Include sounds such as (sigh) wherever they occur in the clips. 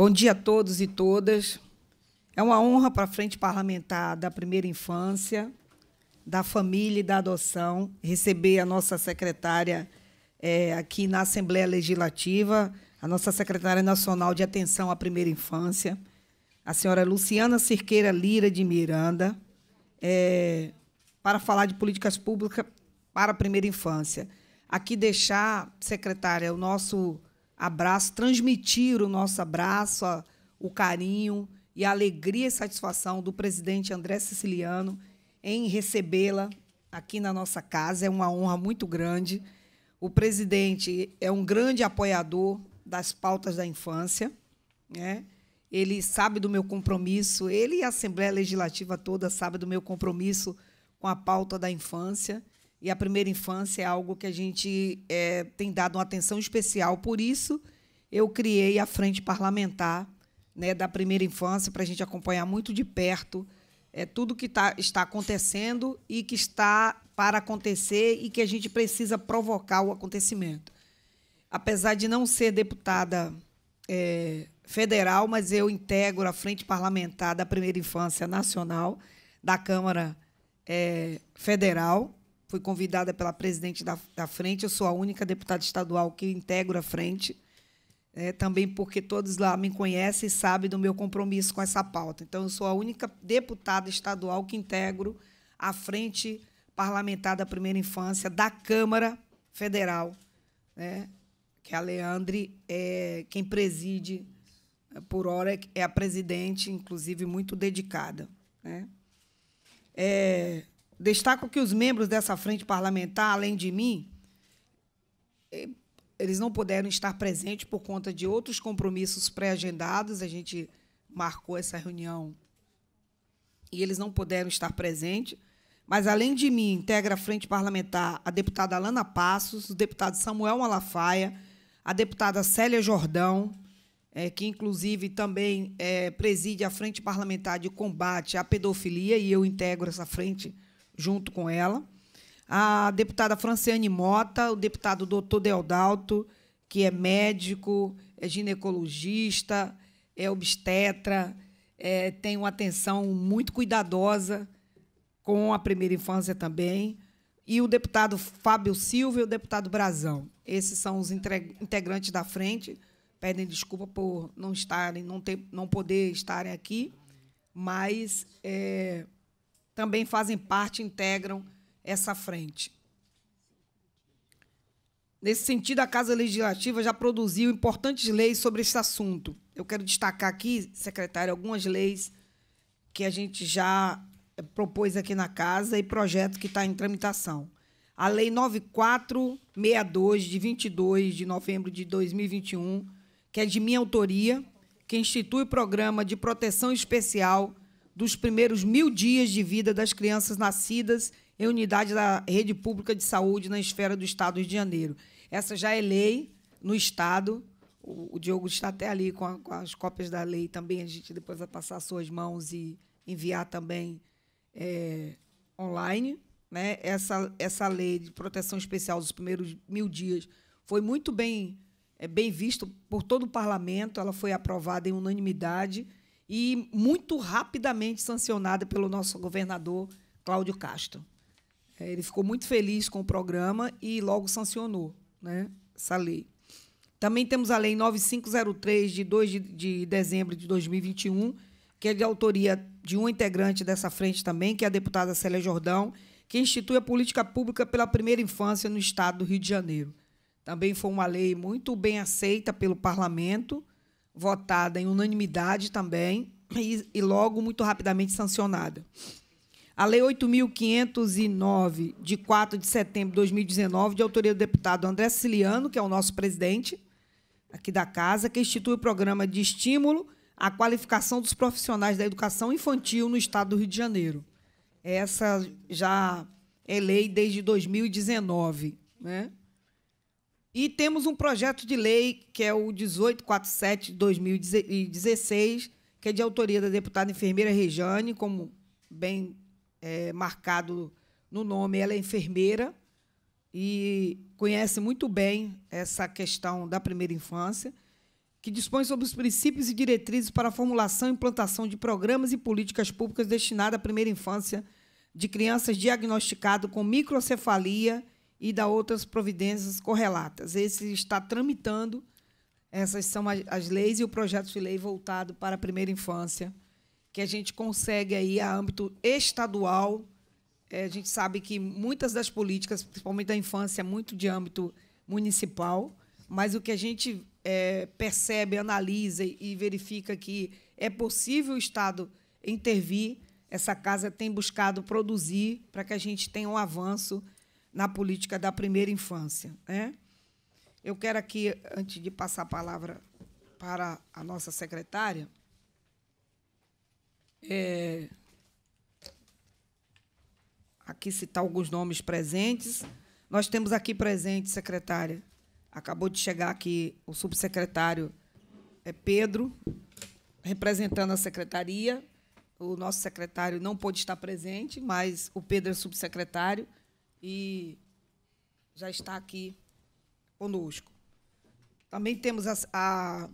Bom dia a todos e todas. É uma honra para a Frente Parlamentar da Primeira Infância, da Família e da Adoção receber a nossa secretária é, aqui na Assembleia Legislativa, a nossa secretária nacional de Atenção à Primeira Infância, a senhora Luciana Cirqueira Lira de Miranda, é, para falar de políticas públicas para a primeira infância. Aqui deixar, secretária, o nosso abraço, transmitir o nosso abraço, o carinho e a alegria e satisfação do presidente André Siciliano em recebê-la aqui na nossa casa. É uma honra muito grande. O presidente é um grande apoiador das pautas da infância. Né? Ele sabe do meu compromisso, ele e a Assembleia Legislativa toda sabe do meu compromisso com a pauta da infância. E a primeira infância é algo que a gente é, tem dado uma atenção especial. Por isso, eu criei a frente parlamentar né, da primeira infância para a gente acompanhar muito de perto é, tudo que tá, está acontecendo e que está para acontecer e que a gente precisa provocar o acontecimento. Apesar de não ser deputada é, federal, mas eu integro a frente parlamentar da primeira infância nacional da Câmara é, Federal fui convidada pela presidente da, da frente, eu sou a única deputada estadual que integro a frente, é, também porque todos lá me conhecem e sabem do meu compromisso com essa pauta. Então, eu sou a única deputada estadual que integro a frente parlamentar da primeira infância da Câmara Federal, né? que a Leandre é quem preside, por hora, é a presidente, inclusive, muito dedicada. Né? É, Destaco que os membros dessa frente parlamentar, além de mim, eh, eles não puderam estar presentes por conta de outros compromissos pré-agendados. A gente marcou essa reunião e eles não puderam estar presentes. Mas, além de mim, integra a frente parlamentar a deputada Alana Passos, o deputado Samuel Malafaia, a deputada Célia Jordão, é, que, inclusive, também é, preside a frente parlamentar de combate à pedofilia, e eu integro essa frente parlamentar junto com ela. A deputada Franciane Mota, o deputado doutor Deodalto, que é médico, é ginecologista, é obstetra, é, tem uma atenção muito cuidadosa com a primeira infância também. E o deputado Fábio Silva e o deputado Brazão. Esses são os integrantes da frente. Pedem desculpa por não estarem, não, ter, não poder estarem aqui, mas é, também fazem parte, integram essa frente. Nesse sentido, a Casa Legislativa já produziu importantes leis sobre esse assunto. Eu quero destacar aqui, secretário, algumas leis que a gente já eh, propôs aqui na Casa e projeto que está em tramitação. A Lei 9462, de 22 de novembro de 2021, que é de minha autoria, que institui o programa de proteção especial dos primeiros mil dias de vida das crianças nascidas em unidade da rede pública de saúde na esfera do Estado do Rio de Janeiro. Essa já é lei no Estado. O, Diogo está até ali com, a, com, as cópias da lei também. A gente depois vai passar às suas mãos e enviar também é, online. Né? Essa, essa lei de proteção especial dos primeiros mil dias foi muito bem, é, bem visto por todo o parlamento. Ela foi aprovada em unanimidade e muito rapidamente sancionada pelo nosso governador Cláudio Castro. É, ele ficou muito feliz com o programa e logo sancionou né, essa lei. Também temos a Lei 9503, de 2 de dezembro de 2021, que é de autoria de um integrante dessa frente também, que é a deputada Célia Jordão, que institui a política pública pela primeira infância no Estado do Rio de Janeiro. Também foi uma lei muito bem aceita pelo parlamento votada em unanimidade também e, e logo muito rapidamente sancionada. A Lei 8.509, de 4 de setembro de 2019, de autoria do deputado André Siciliano, que é o nosso presidente aqui da casa, que institui o programa de estímulo à qualificação dos profissionais da educação infantil no Estado do Rio de Janeiro. Essa já é lei desde 2019. Né? E temos um projeto de lei, que é o 1847 de 2016, que é de autoria da deputada enfermeira Rejane, como bem é, marcado no nome, ela é enfermeira e conhece muito bem essa questão da primeira infância. que dispõe sobre os princípios e diretrizes para a formulação e implantação de programas e políticas públicas destinadas à primeira infância de crianças diagnosticadas com microcefalia e da outras providências correlatas. Esse está tramitando, essas são as leis e o projeto de lei voltado para a primeira infância, que a gente consegue aí a âmbito estadual. É, a gente sabe que muitas das políticas, principalmente da infância, é muito de âmbito municipal, mas o que a gente é, percebe, analisa e verifica que é possível o Estado intervir, essa casa tem buscado produzir para que a gente tenha um avanço na política da primeira infância. Né? Eu quero aqui, antes de passar a palavra para a nossa secretária, é, aqui citar alguns nomes presentes. Nós temos aqui presente, secretária, acabou de chegar aqui o subsecretário é Pedro, representando a secretaria. O nosso secretário não pôde estar presente, mas o Pedro é subsecretário e já está aqui conosco. Também temos a, a,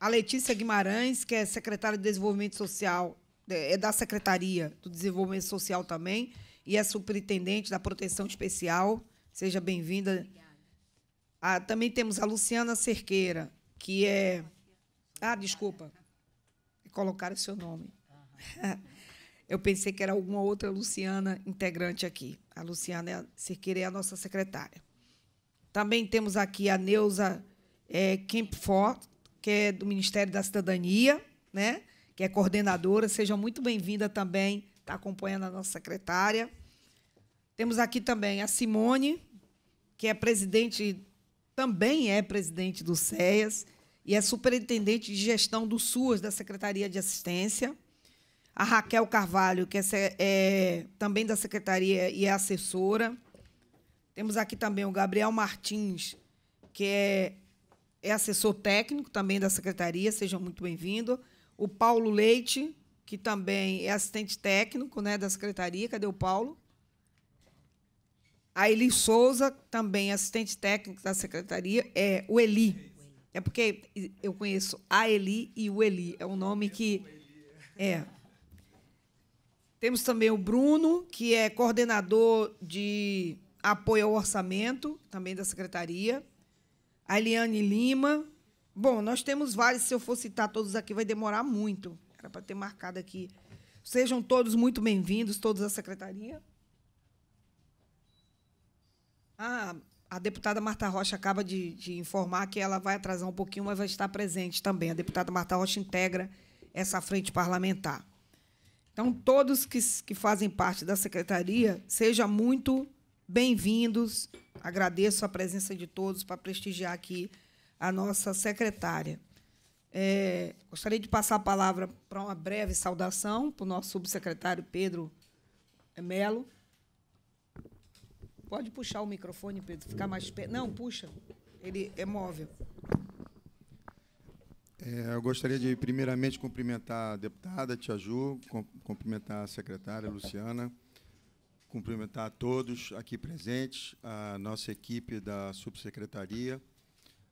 a Letícia Guimarães, que é secretária de Desenvolvimento Social, é, é da Secretaria do Desenvolvimento Social também, e é superintendente da Proteção Especial. Seja bem-vinda. Ah, também temos a Luciana Cerqueira, que é. Ah, desculpa. Colocaram seu nome. (laughs) Eu pensei que era alguma outra Luciana integrante aqui. A Luciana Cerqueira é a nossa secretária. Também temos aqui a Neuza é, Kempfort, que é do Ministério da Cidadania, né? que é coordenadora. Seja muito bem-vinda também, está acompanhando a nossa secretária. Temos aqui também a Simone, que é presidente, também é presidente do SEAS e é superintendente de gestão do SUAS, da Secretaria de Assistência a Raquel Carvalho, que é, é, também da secretaria e é assessora. Temos aqui também o Gabriel Martins, que é, é assessor técnico também da secretaria, seja muito bem-vindo. O Paulo Leite, que também é assistente técnico né, da secretaria. Cadê o Paulo? A Eli Souza, também assistente técnico da secretaria. É o Eli. É porque eu conheço a Eli e o Eli. É um nome que. É. Temos também o Bruno, que é coordenador de apoio ao orçamento, também da secretaria. A Eliane Lima. Bom, nós temos vários, se eu for citar todos aqui, vai demorar muito. Era para ter marcado aqui. Sejam todos muito bem-vindos, todos à secretaria. Ah, a deputada Marta Rocha acaba de, de, informar que ela vai atrasar um pouquinho, mas vai estar presente também. A deputada Marta Rocha integra essa frente parlamentar. Então, todos que, que fazem parte da secretaria, sejam muito bem-vindos. Agradeço a presença de todos para prestigiar aqui a nossa secretária. É, gostaria de passar a palavra para uma breve saudação para o nosso subsecretário Pedro Melo. Pode puxar o microfone, Pedro, ficar mais perto. Não, puxa. Ele é móvel. É, eu gostaria de, primeiramente, cumprimentar a deputada Tia Ju, cumprimentar a secretária Luciana, cumprimentar a todos aqui presentes, a nossa equipe da subsecretaria,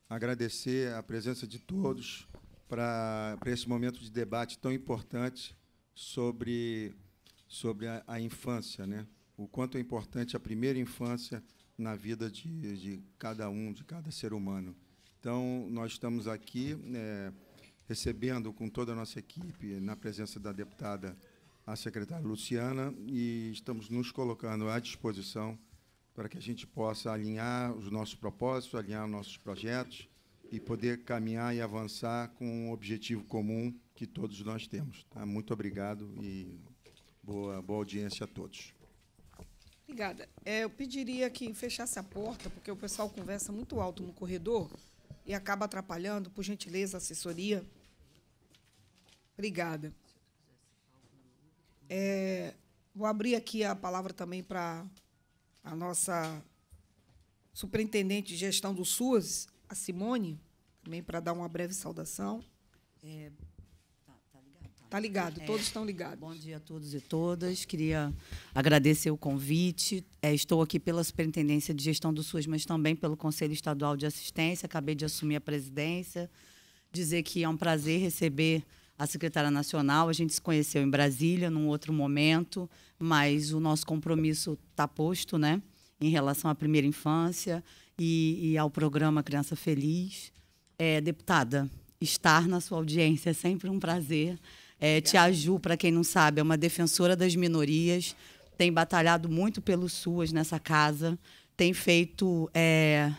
agradecer a presença de todos para esse momento de debate tão importante sobre, sobre a, a, infância, né? o quanto é importante a primeira infância na vida de, de cada um, de cada ser humano. Então, nós estamos aqui é, recebendo com toda a nossa equipe, na presença da deputada, a secretária Luciana, e estamos nos colocando à disposição para que a gente possa alinhar os nossos propósitos, alinhar os nossos projetos e poder caminhar e avançar com um objetivo comum que todos nós temos. Tá? Muito obrigado e boa, boa audiência a todos. Obrigada. É, eu pediria que fechasse a porta, porque o pessoal conversa muito alto no corredor e acaba atrapalhando, por gentileza, a assessoria. Obrigada. É, vou abrir aqui a palavra também para a nossa superintendente de gestão do SUAS, a Simone, também para dar uma breve saudação. É, tá ligado, é, todos estão ligados. Bom dia a todos e todas. Queria agradecer o convite. É, estou aqui pela Superintendência de Gestão do SUS, mas também pelo Conselho Estadual de Assistência. Acabei de assumir a presidência. dizer que é um prazer receber a secretária nacional. A gente se conheceu em Brasília num outro momento, mas o nosso compromisso está posto, né, em relação à primeira infância e, e ao programa Criança Feliz. É, deputada, estar na sua audiência é sempre um prazer. É, Tia Ju, para quem não sabe, é uma defensora das minorias, tem batalhado muito pelos SUAS nessa casa, tem feito é,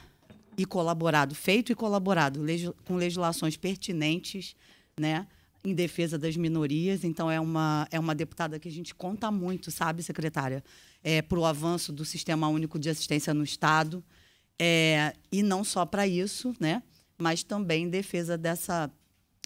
e colaborado, feito e colaborado com legislações pertinentes, né, em defesa das minorias. Então é uma é uma deputada que a gente conta muito, sabe, secretária, é, para o avanço do Sistema Único de Assistência no Estado, é, e não só para isso, né, mas também em defesa dessa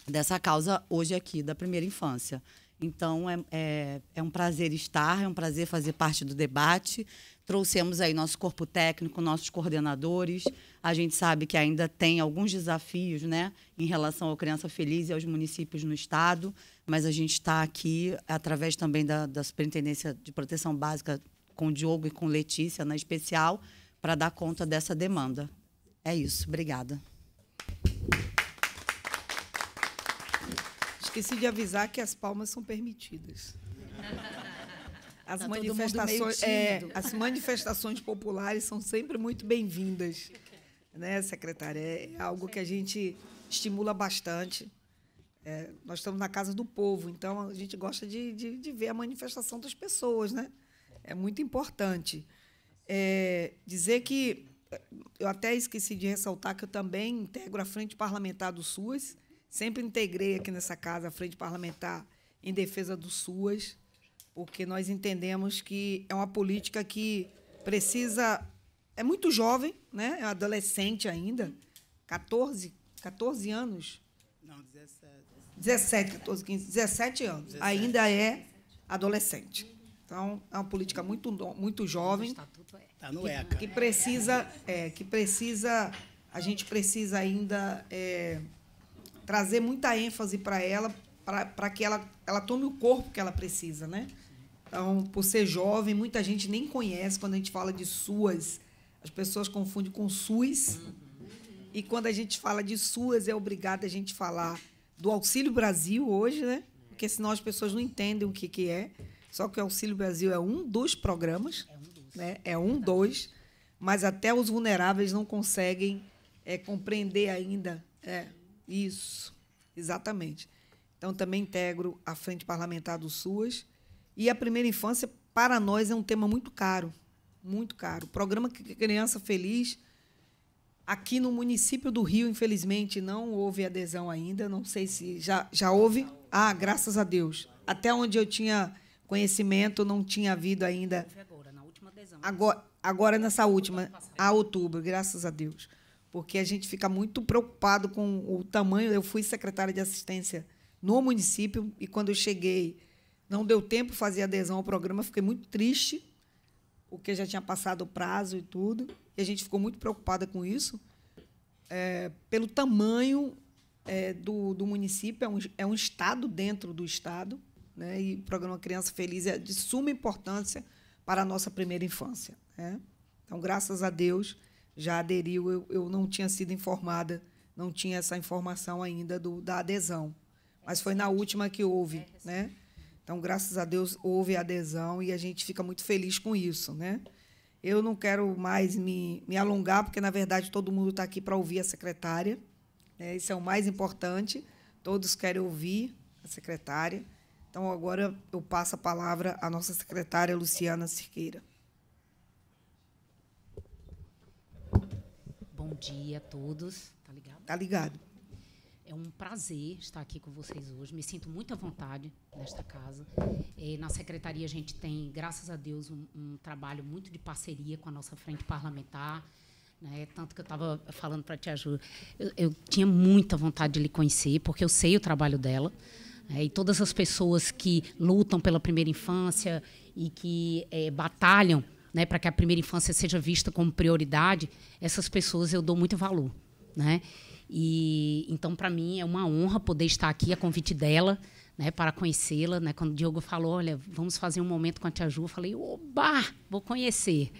dessa causa hoje aqui da primeira infância. Então é, é, é um prazer estar, é um prazer fazer parte do debate. Trouxemos aí nosso corpo técnico, nossos coordenadores. A gente sabe que ainda tem alguns desafios né, em relação ao Criança Feliz e aos municípios no Estado, mas a gente está aqui, através também da, da Superintendência de Proteção Básica, com o Diogo e com Letícia, na especial, para dar conta dessa demanda. É isso. Obrigada. Esqueci de avisar que as palmas são permitidas. (laughs) As, tá manifestações, é, as manifestações populares são sempre muito bem-vindas, né, secretária? É algo que a gente estimula bastante. É, nós estamos na casa do povo, então a gente gosta de, de, de, ver a manifestação das pessoas, né? É muito importante. É, dizer que eu até esqueci de ressaltar que eu também integro a Frente Parlamentar do SUAS, Sempre integrei aqui nessa casa a frente parlamentar em defesa do SUAS, porque nós entendemos que é uma política que precisa. É muito jovem, né? é adolescente ainda, 14, 14 anos. Não, 17. 17, 14, 15, 17 anos. 17. Ainda é adolescente. Então, é uma política muito, muito jovem. Está é. no ECA. Que precisa, é, que precisa, a gente precisa ainda é, trazer muita ênfase para ela, para que ela, ela tome o corpo que ela precisa, né? Então, por ser jovem, muita gente nem conhece quando a gente fala de SUAS. As pessoas confundem com SUS. E quando a gente fala de SUAS, é obrigado a gente falar do Auxílio Brasil hoje, né? Porque senão as pessoas não entendem o que, que é. Só que o Auxílio Brasil é um dos programas, é um dos, né? é um dos mas até os vulneráveis não conseguem é, compreender ainda é, isso, exatamente. Então, também integro a Frente Parlamentar do SUAS. E a primeira infância, para nós, é um tema muito caro. Muito caro. O programa Criança Feliz, aqui no município do Rio, infelizmente, não houve adesão ainda. Não sei se já, já houve. Ah, graças a Deus. Até onde eu tinha conhecimento, não tinha havido ainda. Agora, agora nessa última, a outubro, graças a Deus porque a gente fica muito preocupado com o tamanho. Eu fui secretária de assistência no município e quando eu cheguei, não deu tempo de fazer adesão ao programa, fiquei muito triste, porque já tinha passado o prazo e tudo, e a gente ficou muito preocupada com isso, é, pelo tamanho é, do, do município, é um, é um estado dentro do estado, né, e o programa Criança Feliz é de suma importância para a nossa primeira infância. Né? Então, graças a Deus, já aderiu, eu, eu não tinha sido informada, não tinha essa informação ainda do, da adesão. Mas foi na última que houve, né? Então, graças a Deus, houve adesão e a gente fica muito feliz com isso, né? Eu não quero mais me, me alongar, porque, na verdade, todo mundo está aqui para ouvir a secretária. Né? Isso é o mais importante. Todos querem ouvir a secretária. Então, agora eu passo a palavra à nossa secretária, Luciana Cirqueira. Bom dia a todos. Tá ligado? Tá ligado. É um prazer estar aqui com vocês hoje. Me sinto muito à vontade nesta casa. É, na secretaria a gente tem, graças a Deus, um, um trabalho muito de parceria com a nossa frente parlamentar. Né? Tanto que eu estava falando para a Tia Ju, eu, eu, tinha muita vontade de lhe conhecer, porque eu sei o trabalho dela. Né? E todas as pessoas que lutam pela primeira infância e que é, batalham né, para que a primeira infância seja vista como prioridade, essas pessoas eu dou muito valor, né? E então para mim é uma honra poder estar aqui a convite dela, né, para conhecê-la, né? Quando o Diogo falou, olha, vamos fazer um momento com a Tia Ju, eu falei, oba, vou conhecer.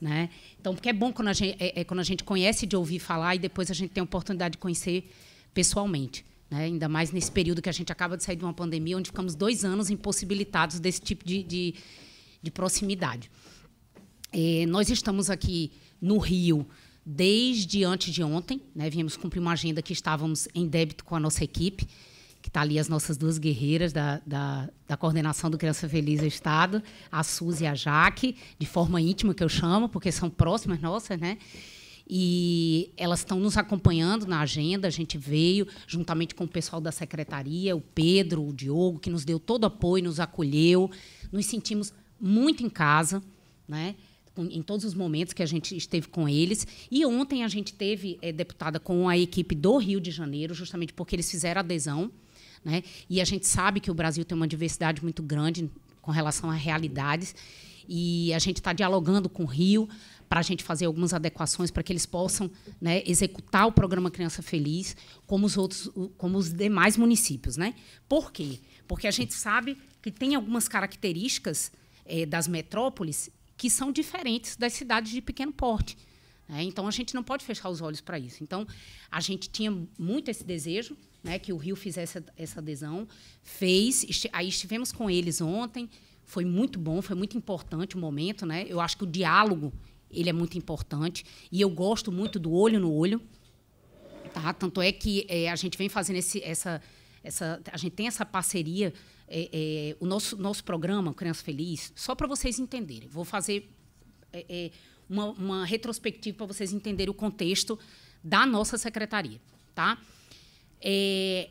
Né? Então, porque é bom quando a, gente, é, é, quando a gente conhece de ouvir falar e depois a gente tem a oportunidade de conhecer pessoalmente. Né? Ainda mais nesse período que a gente acaba de sair de uma pandemia, onde ficamos dois anos impossibilitados desse tipo de, de, de proximidade. É, nós estamos aqui no Rio desde antes de ontem, né? viemos cumprir uma agenda que estávamos em débito com a nossa equipe, que está ali as nossas duas guerreiras da, da, da, coordenação do Criança Feliz Estado, a Suzy e a Jaque, de forma íntima que eu chamo, porque são próximas nossas, né? E elas estão nos acompanhando na agenda. A gente veio juntamente com o pessoal da secretaria, o Pedro, o Diogo, que nos deu todo apoio, nos acolheu. Nos sentimos muito em casa, né? Em todos os momentos que a gente esteve com eles. E ontem a gente teve é, deputada com a equipe do Rio de Janeiro, justamente porque eles fizeram adesão. Né? E a gente sabe que o Brasil tem uma diversidade muito grande com relação a realidades. E a gente está dialogando com o Rio para a gente fazer algumas adequações para que eles possam né, executar o programa Criança Feliz como os outros, como os demais municípios, né? Por quê? Porque a gente sabe que tem algumas características é, das metrópoles que são diferentes das cidades de pequeno porte. Né? Então a gente não pode fechar os olhos para isso. Então a gente tinha muito esse desejo, né, que o Rio fizesse essa, adesão, fez. Aí estivemos com eles ontem. Foi muito bom, foi muito importante o momento, né? Eu acho que o diálogo ele é muito importante. E eu gosto muito do olho no olho. Tá? Tanto é que é, a gente vem fazendo esse, essa, essa. A gente tem essa parceria. É, é, o nosso, nosso programa, Criança Feliz, só para vocês entenderem. Vou fazer é, é, uma, uma retrospectiva para vocês entenderem o contexto da nossa secretaria. Tá? É,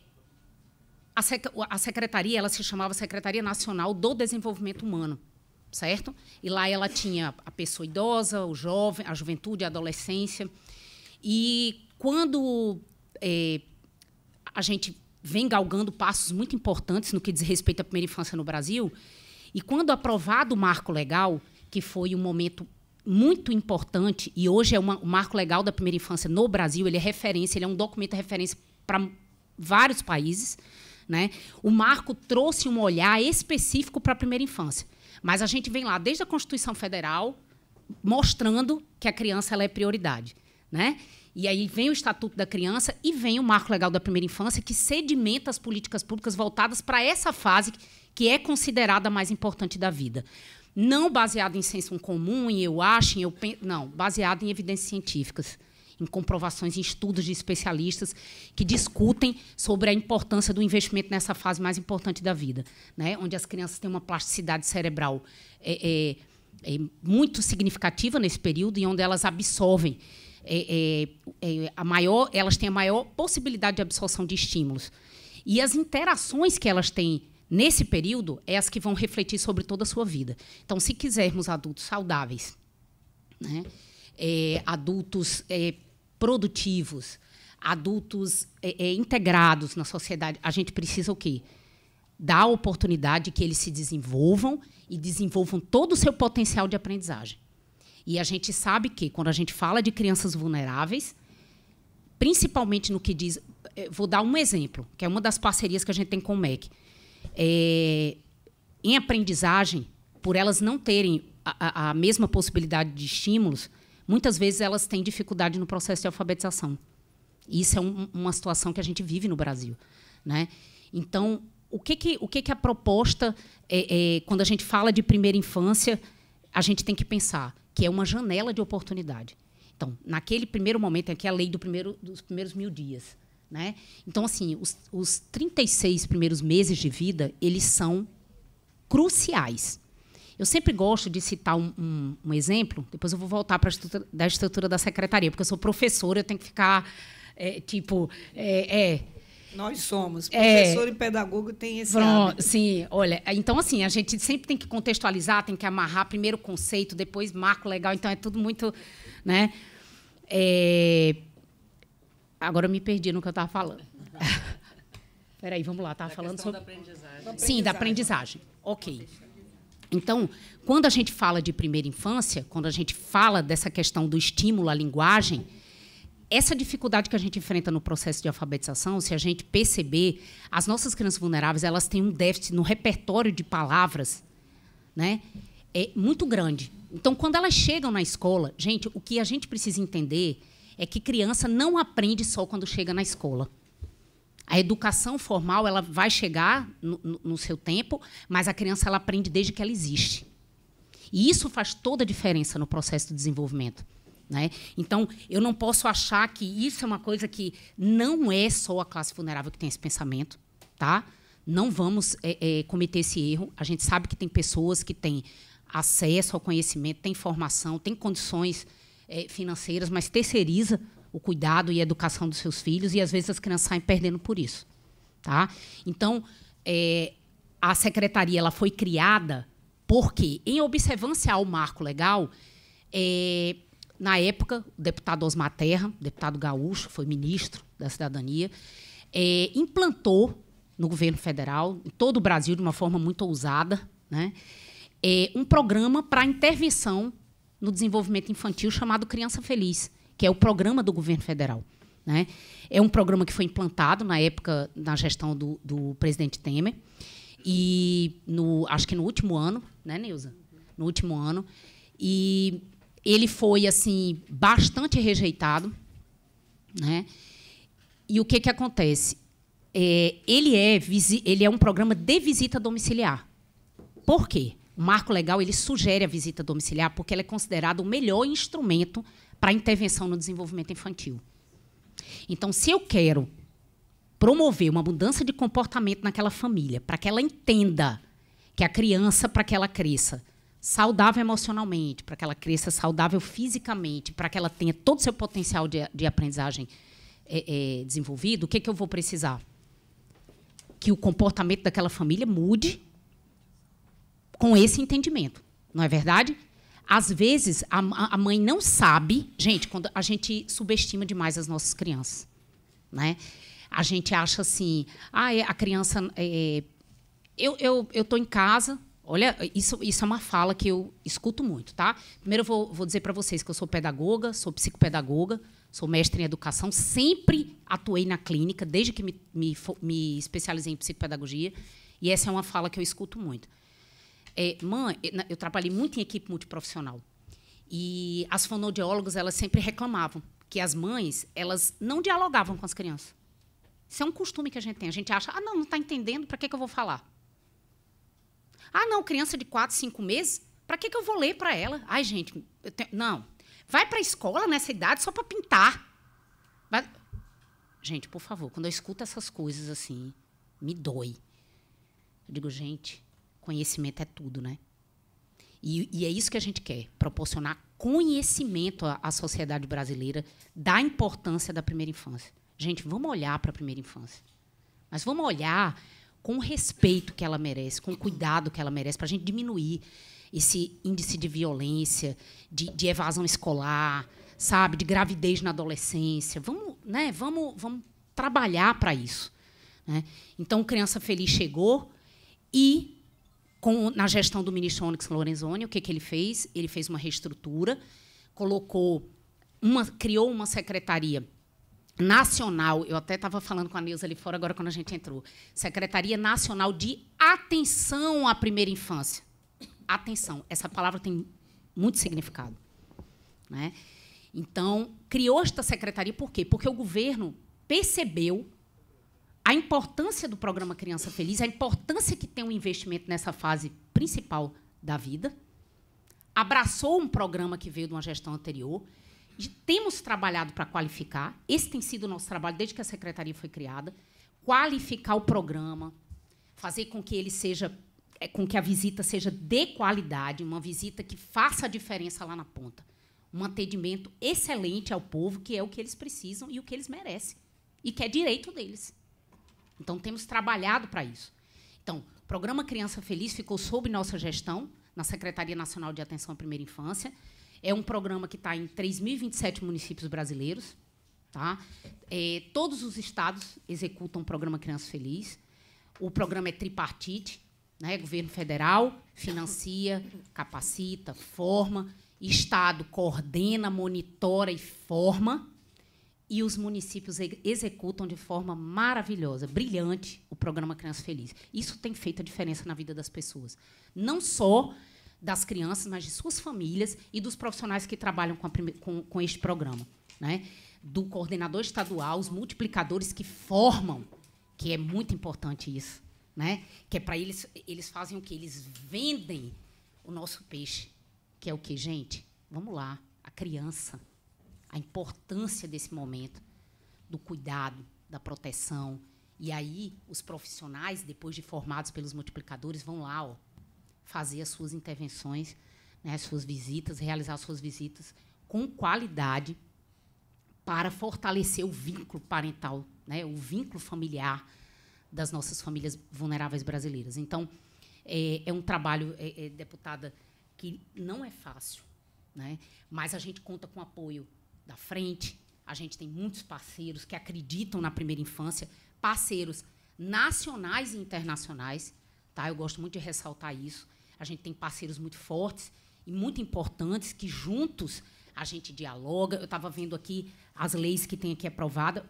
a, sec a secretaria ela se chamava Secretaria Nacional do Desenvolvimento Humano certo? E lá ela tinha a pessoa idosa, o jovem, a juventude, a adolescência. E quando é, a gente vem galgando passos muito importantes no que diz respeito à primeira infância no Brasil, e quando aprovado o marco legal, que foi um momento muito importante, e hoje é uma, o marco legal da primeira infância no Brasil, ele é referência, ele é um documento de referência para vários países. Né? O marco trouxe um olhar específico para a primeira infância. Mas a gente vem lá desde a Constituição Federal mostrando que a criança ela é prioridade, né? E aí vem o Estatuto da Criança e vem o Marco Legal da Primeira Infância que sedimenta as políticas públicas voltadas para essa fase que é considerada a mais importante da vida. Não baseado em senso comum, em eu acho, em eu penso, não, baseado em evidências científicas em comprovações, em estudos de especialistas que discutem sobre a importância do investimento nessa fase mais importante da vida, né? onde as crianças têm uma plasticidade cerebral é, é, é muito significativa nesse período e onde elas absorvem é, é, é, a maior, elas têm a maior possibilidade de absorção de estímulos. E as interações que elas têm nesse período é as que vão refletir sobre toda a sua vida. Então, se quisermos adultos saudáveis, né, é, adultos é, produtivos, adultos é, é, integrados na sociedade, a gente precisa o quê? Dar a oportunidade que eles se desenvolvam e desenvolvam todo o seu potencial de aprendizagem. E a gente sabe que, quando a gente fala de crianças vulneráveis, principalmente no que diz. É, vou dar um exemplo, que é uma das parcerias que a gente tem com o MEC. É, em aprendizagem, por elas não terem a, a mesma possibilidade de estímulos, muitas vezes elas têm dificuldade no processo de alfabetização. Isso é um, uma situação que a gente vive no Brasil. Né? Então, o que, que, o que, que a proposta, é, é, quando a gente fala de primeira infância, a gente tem que pensar que é uma janela de oportunidade. Então, naquele primeiro momento, aqui é a lei do primeiro, dos primeiros mil dias. Né? Então, assim, os, os 36 primeiros meses de vida, eles são cruciais. Eu sempre gosto de citar um, um, um exemplo, depois eu vou voltar para a estrutura, da estrutura da secretaria, porque eu sou professora, eu tenho que ficar, é, tipo, é, é nós somos. É. Professor é, e pedagogo tem esse pronto, Sim, olha, então assim, a gente sempre tem que contextualizar, tem que amarrar primeiro o conceito, depois marco legal, então é tudo muito, né? É, agora eu me perdi no que eu estava falando. (laughs) Peraí, vamos lá, estava falando sobre... Da aprendizagem. Sim, da aprendizagem. Ok. Então, quando a gente fala de primeira infância, quando a gente fala dessa questão do estímulo à linguagem, essa dificuldade que a gente enfrenta no processo de alfabetização, se a gente perceber, as nossas crianças vulneráveis elas têm um déficit no repertório de palavras, né? É muito grande. Então, quando elas chegam na escola, gente, o que a gente precisa entender é que criança não aprende só quando chega na escola. A educação formal ela vai chegar no, no, seu tempo, mas a criança ela aprende desde que ela existe. E isso faz toda a diferença no processo de desenvolvimento. Né? Então, eu não posso achar que isso é uma coisa que não é só a classe vulnerável que tem esse pensamento. Tá? Não vamos é, é, cometer esse erro. A gente sabe que tem pessoas que têm acesso ao conhecimento, têm formação, têm condições é, financeiras, mas terceiriza o cuidado e a educação dos seus filhos e às vezes as crianças saem perdendo por isso. Tá? Então, é, a secretaria ela foi criada porque, em observância ao marco legal, é, na época, o deputado Osmar Terra, deputado gaúcho, foi ministro da cidadania, é, implantou no governo federal, em todo o Brasil, de uma forma muito ousada, né, é, um programa para intervenção no desenvolvimento infantil chamado Criança Feliz, que é o programa do governo federal. Né? É um programa que foi implantado na época, na gestão do, do presidente Temer, e no, acho que no último ano, né, Neuza? No último ano. E ele foi assim bastante rejeitado, né? E o que que acontece? É, ele é ele é um programa de visita domiciliar. Por quê? O marco legal ele sugere a visita domiciliar porque ela é considerada o melhor instrumento para intervenção no desenvolvimento infantil. Então, se eu quero promover uma mudança de comportamento naquela família, para que ela entenda que a criança, para que ela cresça saudável emocionalmente, para que ela cresça saudável fisicamente, para que ela tenha todo o seu potencial de, de aprendizagem é, é, desenvolvido, o que, que eu vou precisar? Que o comportamento daquela família mude com esse entendimento. Não é verdade? Às vezes, a, a mãe não sabe. Gente, quando a gente subestima demais as nossas crianças. Né? A gente acha assim, ah, a criança. É, eu estou eu, eu em casa. Olha, isso, isso é uma fala que eu escuto muito, tá? Primeiro, eu vou, vou dizer para vocês que eu sou pedagoga, sou psicopedagoga, sou mestre em educação, sempre atuei na clínica, desde que me, me, me especializei em psicopedagogia, e essa é uma fala que eu escuto muito. É, mãe, eu trabalhei muito em equipe multiprofissional, e as fonoaudiólogas elas sempre reclamavam que as mães elas não dialogavam com as crianças. Isso é um costume que a gente tem. A gente acha, ah, não, não está entendendo, para que, que eu vou falar? Ah, não, criança de 4, 5 meses, para que, que eu vou ler para ela? Ai, gente, não. Vai para a escola nessa idade só para pintar. Vai... Gente, por favor, quando eu escuto essas coisas assim, me dói. Eu digo, gente, conhecimento é tudo, né? E, e, é isso que a gente quer, proporcionar conhecimento à, à sociedade brasileira da importância da primeira infância. Gente, vamos olhar para a primeira infância. Mas vamos olhar com o respeito que ela merece, com o cuidado que ela merece, para a gente diminuir esse índice de violência, de, de, evasão escolar, sabe, de gravidez na adolescência. Vamos, né, vamos, vamos trabalhar para isso. Né? Então, Criança Feliz chegou e, com, na gestão do ministro Onyx Lorenzoni, o que, que ele fez? Ele fez uma reestrutura, colocou uma, criou uma secretaria nacional, eu até estava falando com a Neuza ali fora agora quando a gente entrou, Secretaria Nacional de Atenção à Primeira Infância. Atenção, essa palavra tem muito significado. Né? Então, criou esta secretaria por quê? Porque o governo percebeu a importância do programa Criança Feliz, a importância que tem o um investimento nessa fase principal da vida, abraçou um programa que veio de uma gestão anterior, temos trabalhado para qualificar, esse tem sido o nosso trabalho desde que a secretaria foi criada, qualificar o programa, fazer com que ele seja é, com que a visita seja de qualidade, uma visita que faça a diferença lá na ponta. Um atendimento excelente ao povo, que é o que eles precisam e o que eles merecem. E que é direito deles. Então, temos trabalhado para isso. Então, o programa Criança Feliz ficou sob nossa gestão, na Secretaria Nacional de Atenção à Primeira Infância. É um programa que está em 3.027 municípios brasileiros. Tá? É, todos os estados executam o programa Criança Feliz. O programa é tripartite, né? governo federal financia, (laughs) capacita, forma, Estado coordena, monitora e forma, e os municípios executam de forma maravilhosa, brilhante, o programa Criança Feliz. Isso tem feito a diferença na vida das pessoas. Não só das crianças, mas de suas famílias e dos profissionais que trabalham com, com, com este programa. Né? Do coordenador estadual, os multiplicadores que formam que é muito importante isso, né? Que é para eles, eles fazem o que? Eles vendem o nosso peixe, que é o que, gente? Vamos lá, a criança, a importância desse momento, do cuidado, da proteção. E aí, os profissionais, depois de formados pelos multiplicadores, vão lá ó, fazer as suas intervenções, né, as suas visitas, realizar as suas visitas com qualidade para fortalecer o vínculo parental, né, o vínculo familiar das nossas famílias vulneráveis brasileiras. Então, é, é um trabalho, é, é, deputada, que não é fácil, né, mas a gente conta com o apoio da frente, a gente tem muitos parceiros que acreditam na primeira infância, parceiros nacionais e internacionais, tá? Eu gosto muito de ressaltar isso. A gente tem parceiros muito fortes e muito importantes que juntos a gente dialoga. Eu estava vendo aqui as leis que tem aqui aprovada.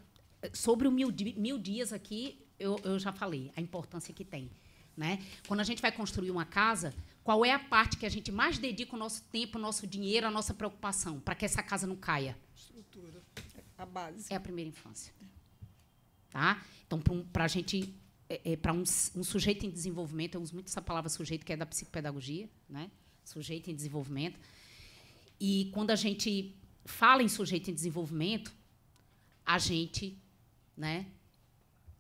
Sobre o mil, mil dias aqui, eu, eu já falei a importância que tem. Né? Quando a gente vai construir uma casa, qual é a parte que a gente mais dedica o nosso tempo, o nosso dinheiro, a nossa preocupação para que essa casa não caia? Estrutura. A base. É a primeira infância. Tá? Então, para a gente, é, é, para um, um, sujeito em desenvolvimento, eu uso muito essa palavra sujeito, que é da psicopedagogia, né? sujeito em desenvolvimento. E quando a gente fala em sujeito em desenvolvimento, a gente né,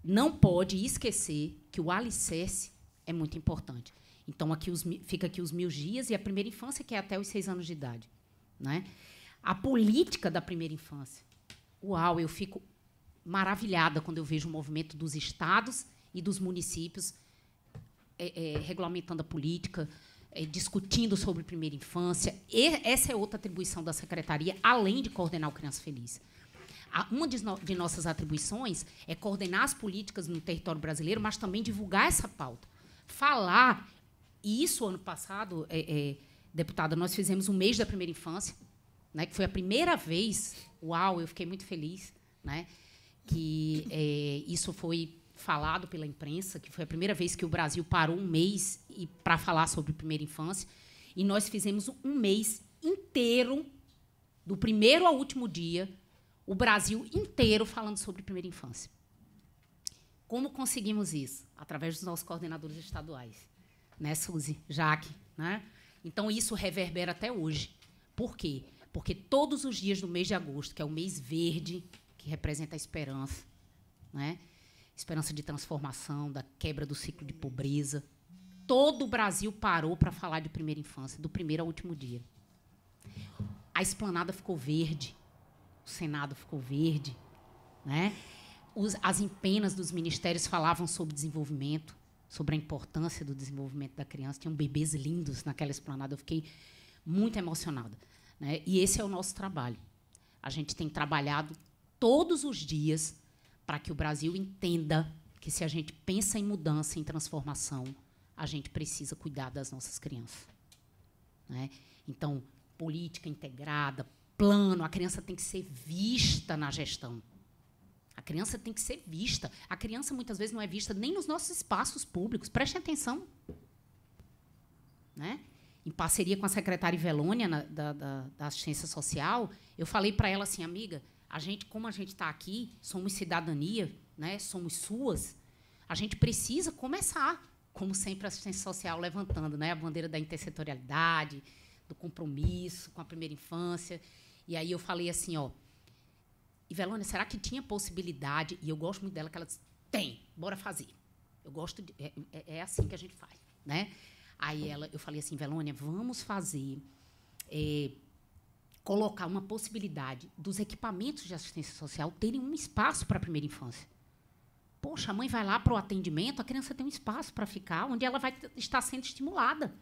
não pode esquecer que o alicerce é muito importante. Então, aqui os, fica aqui os mil dias e a primeira infância, que é até os seis anos de idade. Né? A política da primeira infância. Uau, eu fico maravilhada quando eu vejo o movimento dos estados e dos municípios é, é, regulamentando a política, é, discutindo sobre primeira infância. E essa é outra atribuição da secretaria, além de coordenar o Criança Feliz. Uma de, no, de nossas atribuições é coordenar as políticas no território brasileiro, mas também divulgar essa pauta. Falar e isso, ano passado, é, é, deputada, nós fizemos o mês da primeira infância, né, que foi a primeira vez, uau, eu fiquei muito feliz, né, que é, isso foi falado pela imprensa, que foi a primeira vez que o Brasil parou um mês para falar sobre primeira infância, e nós fizemos um mês inteiro, do primeiro ao último dia, o Brasil inteiro falando sobre primeira infância. Como conseguimos isso? Através dos nossos coordenadores estaduais né, Suzy, Jaque, né? Então isso reverbera até hoje. Por quê? Porque todos os dias do mês de agosto, que é o mês verde, que representa a esperança, né? Esperança de transformação, da quebra do ciclo de pobreza. Todo o Brasil parou para falar de primeira infância, do primeiro ao último dia. A esplanada ficou verde, o Senado ficou verde, né? As empenas dos ministérios falavam sobre desenvolvimento sobre a importância do desenvolvimento da criança. Tinham bebês lindos naquela esplanada. Eu fiquei muito emocionada. Né? E esse é o nosso trabalho. A gente tem trabalhado todos os dias para que o Brasil entenda que se a gente pensa em mudança, em transformação, a gente precisa cuidar das nossas crianças. Né? Então, política integrada, plano, a criança tem que ser vista na gestão. A criança tem que ser vista. A criança muitas vezes não é vista nem nos nossos espaços públicos. Preste atenção. Né? Em parceria com a secretária Ivelônia na, da, da, da assistência social, eu falei para ela assim, amiga, a gente, como a gente está aqui, somos cidadania, né? somos suas, a gente precisa começar, como sempre a assistência social levantando né? a bandeira da intersetorialidade, do compromisso com a primeira infância. E aí eu falei assim, ó, Ivelone, será que tinha possibilidade? E eu gosto muito dela, que ela disse, tem, bora fazer. Eu gosto de, é, é, é assim que a gente faz, né? Aí ela, eu falei assim, Velônia, vamos fazer, é, colocar uma possibilidade dos equipamentos de assistência social terem um espaço para a primeira infância. Poxa, a mãe vai lá para o atendimento, a criança tem um espaço para ficar, onde ela vai estar sendo estimulada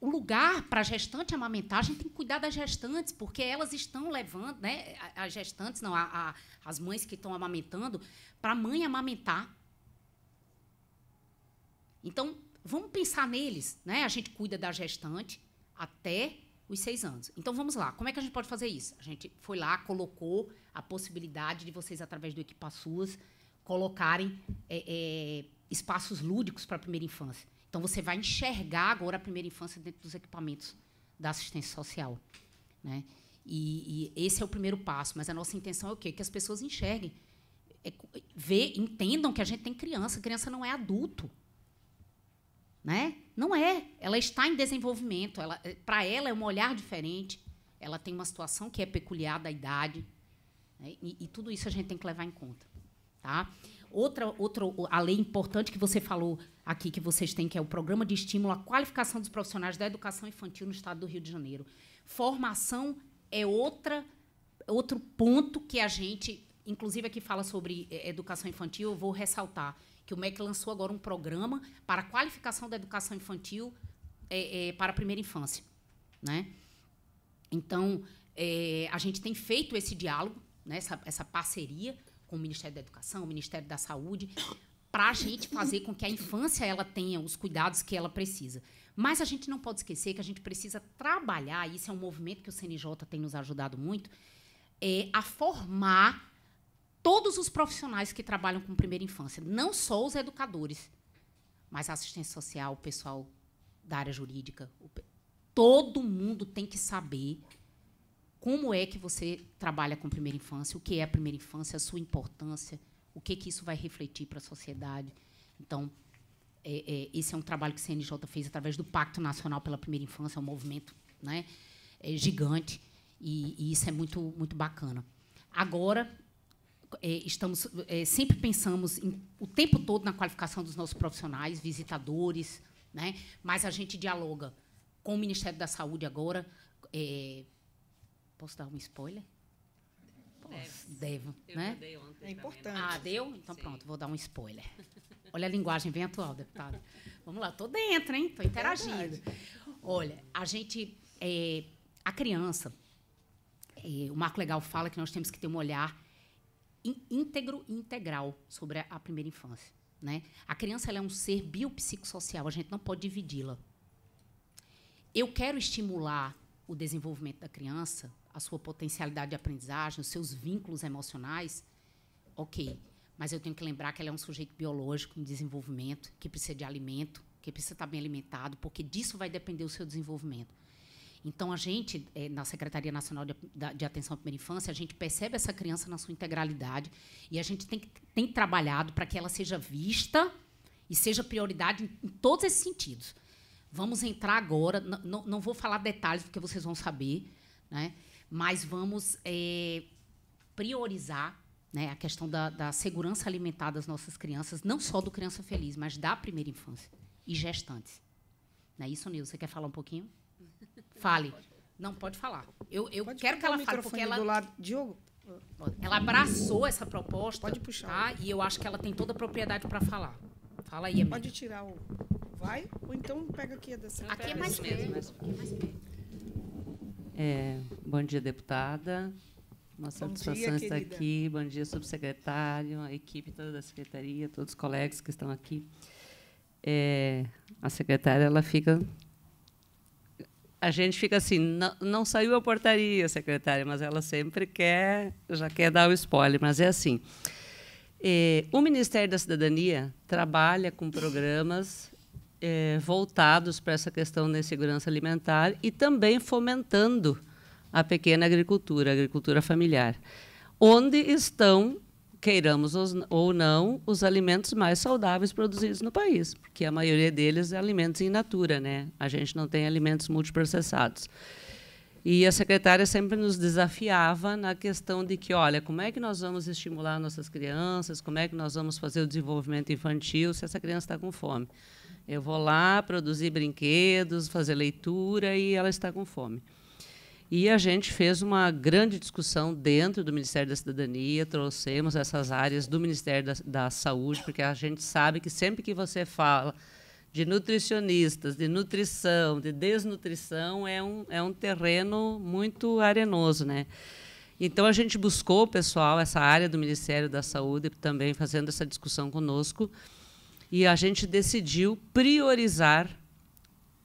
o lugar para a gestante amamentar, a gente tem que cuidar das gestantes, porque elas estão levando, né, as gestantes, não, a, a, as mães que estão amamentando, para a mãe amamentar. Então, vamos pensar neles. Né? A gente cuida da gestante até os seis anos. Então, vamos lá. Como é que a gente pode fazer isso? A gente foi lá, colocou a possibilidade de vocês, através do Equipa Suas, colocarem é, é, espaços lúdicos para a primeira infância. Então, você vai enxergar agora a primeira infância dentro dos equipamentos da assistência social. Né? E, e, esse é o primeiro passo. Mas a nossa intenção é o quê? Que as pessoas enxerguem. é, ver, entendam que a gente tem criança. Criança não é adulto. Né? Não é. Ela está em desenvolvimento. Ela, Para ela é um olhar diferente. Ela tem uma situação que é peculiar da idade. Né? E, e, tudo isso a gente tem que levar em conta. Tá? Outra, outra a lei importante que você falou aqui que vocês têm, que é o Programa de Estímulo à Qualificação dos Profissionais da Educação Infantil no Estado do Rio de Janeiro. Formação é outra, outro ponto que a gente, inclusive aqui fala sobre eh, educação infantil, eu vou ressaltar que o MEC lançou agora um programa para a qualificação da educação infantil é, é, para a primeira infância. Né? Então, é, a gente tem feito esse diálogo, né, essa, essa parceria com o Ministério da Educação, o Ministério da Saúde, para a gente fazer com que a infância ela tenha os cuidados que ela precisa. Mas a gente não pode esquecer que a gente precisa trabalhar, isso é um movimento que o CNJ tem nos ajudado muito, é, a formar todos os profissionais que trabalham com primeira infância, não só os educadores, mas a assistência social, o pessoal da área jurídica. todo mundo tem que saber como é que você trabalha com primeira infância, o que é a primeira infância, a sua importância, o que, que isso vai refletir para a sociedade. Então, é, é, esse é um trabalho que o CNJ fez através do Pacto Nacional pela Primeira Infância, é um movimento né, é gigante, e, e, isso é muito, muito bacana. Agora, estamos é, sempre pensamos em, o tempo todo na qualificação dos nossos profissionais, visitadores, né, mas a gente dialoga com o Ministério da Saúde agora, é, Posso dar um spoiler? Posso. Devo. Eu né? dei ontem é importante. Ah, deu? Então Sim. pronto, vou dar um spoiler. (laughs) Olha a linguagem bem atual, deputada. Vamos lá, estou dentro, hein? Estou interagindo. Olha, a gente. É, a criança, é, o Marco Legal fala que nós temos que ter um olhar íntegro e integral sobre a, primeira infância. Né? A criança é um ser biopsicossocial, a gente não pode dividi-la. Eu quero estimular o desenvolvimento da criança a sua potencialidade de aprendizagem, os seus vínculos emocionais, ok. Mas eu tenho que lembrar que ela é um sujeito biológico em desenvolvimento, que precisa de alimento, que precisa estar bem alimentado, porque disso vai depender o seu desenvolvimento. Então, a gente, eh, na Secretaria Nacional de Atenção à Primeira Infância, a gente percebe essa criança na sua integralidade e a gente tem, tem trabalhado para que ela seja vista e seja prioridade em, em todos esses sentidos. Vamos entrar agora, não, vou falar detalhes, porque vocês vão saber, né? mas vamos é, priorizar né, a questão da, da, segurança alimentar das nossas crianças, não só do Criança Feliz, mas da primeira infância e gestantes. Não é isso, Nilson? Você quer falar um pouquinho? Fale. Não, pode falar. Eu, eu pode quero que ela fale, porque ela. Do lado. Diogo. Ela abraçou essa proposta. Pode puxar. Tá? E eu acho que ela tem toda a propriedade para falar. Fala aí, amiga. Pode tirar o. Vai? Ou então pega aqui a dessa. Aqui é mais perto. Aqui é mais perto. É, bom dia, deputada. Uma satisfação estar aqui. Bom dia, subsecretário, a equipe toda da secretaria, todos os colegas que estão aqui. É, a secretária ela fica a gente fica assim, não, não, saiu a portaria, secretária, mas ela sempre quer, já quer dar o spoiler, mas é assim. É, o Ministério da Cidadania trabalha com programas é, voltados para essa questão da segurança alimentar e também fomentando a pequena agricultura, a agricultura familiar, onde estão, queiramos ou não, os alimentos mais saudáveis produzidos no país, porque a maioria deles é alimentos in natura, né? A gente não tem alimentos multiprocessados. E a secretária sempre nos desafiava na questão de que, olha, como é que nós vamos estimular nossas crianças, como é que nós vamos fazer o desenvolvimento infantil se essa criança está com fome. Eu vou lá produzir brinquedos, fazer leitura e ela está com fome. E a gente fez uma grande discussão dentro do Ministério da Cidadania, trouxemos essas áreas do Ministério da, da Saúde, porque a gente sabe que sempre que você fala de nutricionistas, de nutrição, de desnutrição, é um, é um terreno muito arenoso. Né? Então, a gente buscou, pessoal, essa área do Ministério da Saúde, também fazendo essa discussão conosco, e a gente decidiu priorizar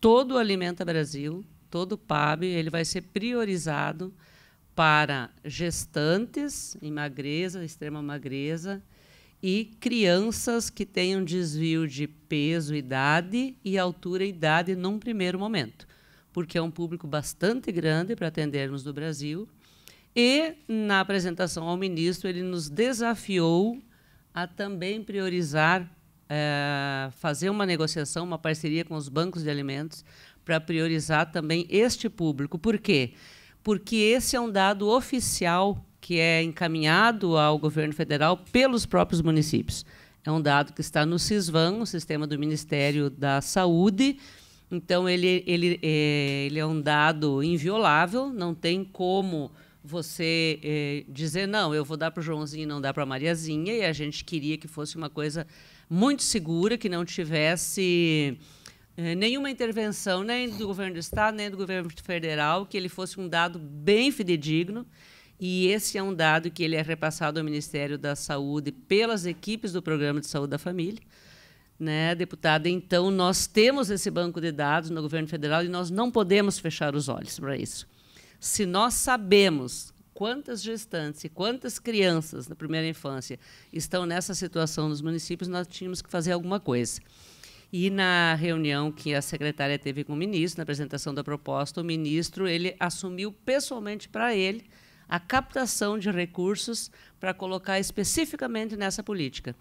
todo o Alimenta Brasil, todo o PAB, ele vai ser priorizado para gestantes em magreza, extrema magreza, e crianças que tenham desvio de peso, idade e altura e idade num primeiro momento, porque é um público bastante grande para atendermos do Brasil. E na apresentação ao ministro ele nos desafiou a também priorizar, é, fazer uma negociação, uma parceria com os bancos de alimentos, para priorizar também este público. Por quê? Porque esse é um dado oficial que é encaminhado ao governo federal pelos próprios municípios. É um dado que está no CISVAN, o sistema do Ministério da Saúde. Então, ele, ele, é, ele é um dado inviolável, não tem como você é, dizer, não, eu vou dar para o Joãozinho e não dar para a Mariazinha, e a gente queria que fosse uma coisa muito segura, que não tivesse é, nenhuma intervenção nem do governo do Estado, nem do governo federal, que ele fosse um dado bem fidedigno. E esse é um dado que ele é repassado ao Ministério da Saúde pelas equipes do Programa de Saúde da Família. Né, deputada? Então, nós temos esse banco de dados no governo federal e nós não podemos fechar os olhos para isso. Se nós sabemos quantas gestantes e quantas crianças na primeira infância estão nessa situação nos municípios, nós tínhamos que fazer alguma coisa. E na reunião que a secretária teve com o ministro, na apresentação da proposta, o ministro ele assumiu pessoalmente para ele a captação de recursos para colocar especificamente nessa política.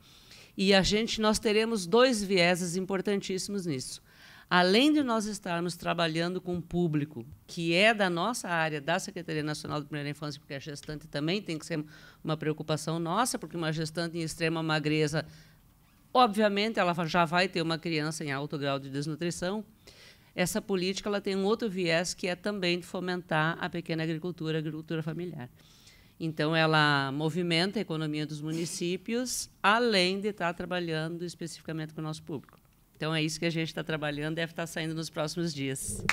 E a gente nós teremos dois vieses importantíssimos nisso. Além de nós estarmos trabalhando com um público que é da nossa área, da Secretaria Nacional de Primeira Infância, porque a gestante também tem que ser uma preocupação nossa, porque uma gestante em extrema magreza, obviamente, ela já vai ter uma criança em alto grau de desnutrição essa política ela tem um outro viés que é também de fomentar a pequena agricultura, a agricultura familiar. Então, ela movimenta a economia dos municípios, além de estar trabalhando especificamente com o nosso público. Então, é isso que a gente está trabalhando, deve estar saindo nos próximos dias.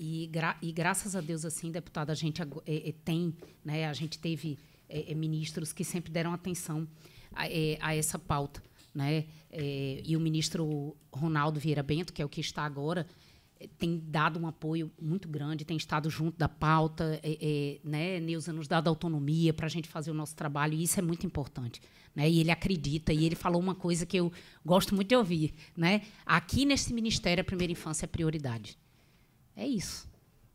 E, gra e, graças a Deus, assim, deputada, a gente é, é, tem, né, a gente teve é, é ministros que sempre deram atenção a, é, a essa pauta. Né? É, e o ministro Ronaldo Vieira Bento, que é o que está agora, tem dado um apoio muito grande, tem estado junto da pauta, é, é, né, Neuza nos dado autonomia para a gente fazer o nosso trabalho, e isso é muito importante. Né? E ele acredita, e ele falou uma coisa que eu gosto muito de ouvir. Né? Aqui nesse Ministério, a primeira infância é prioridade. É isso.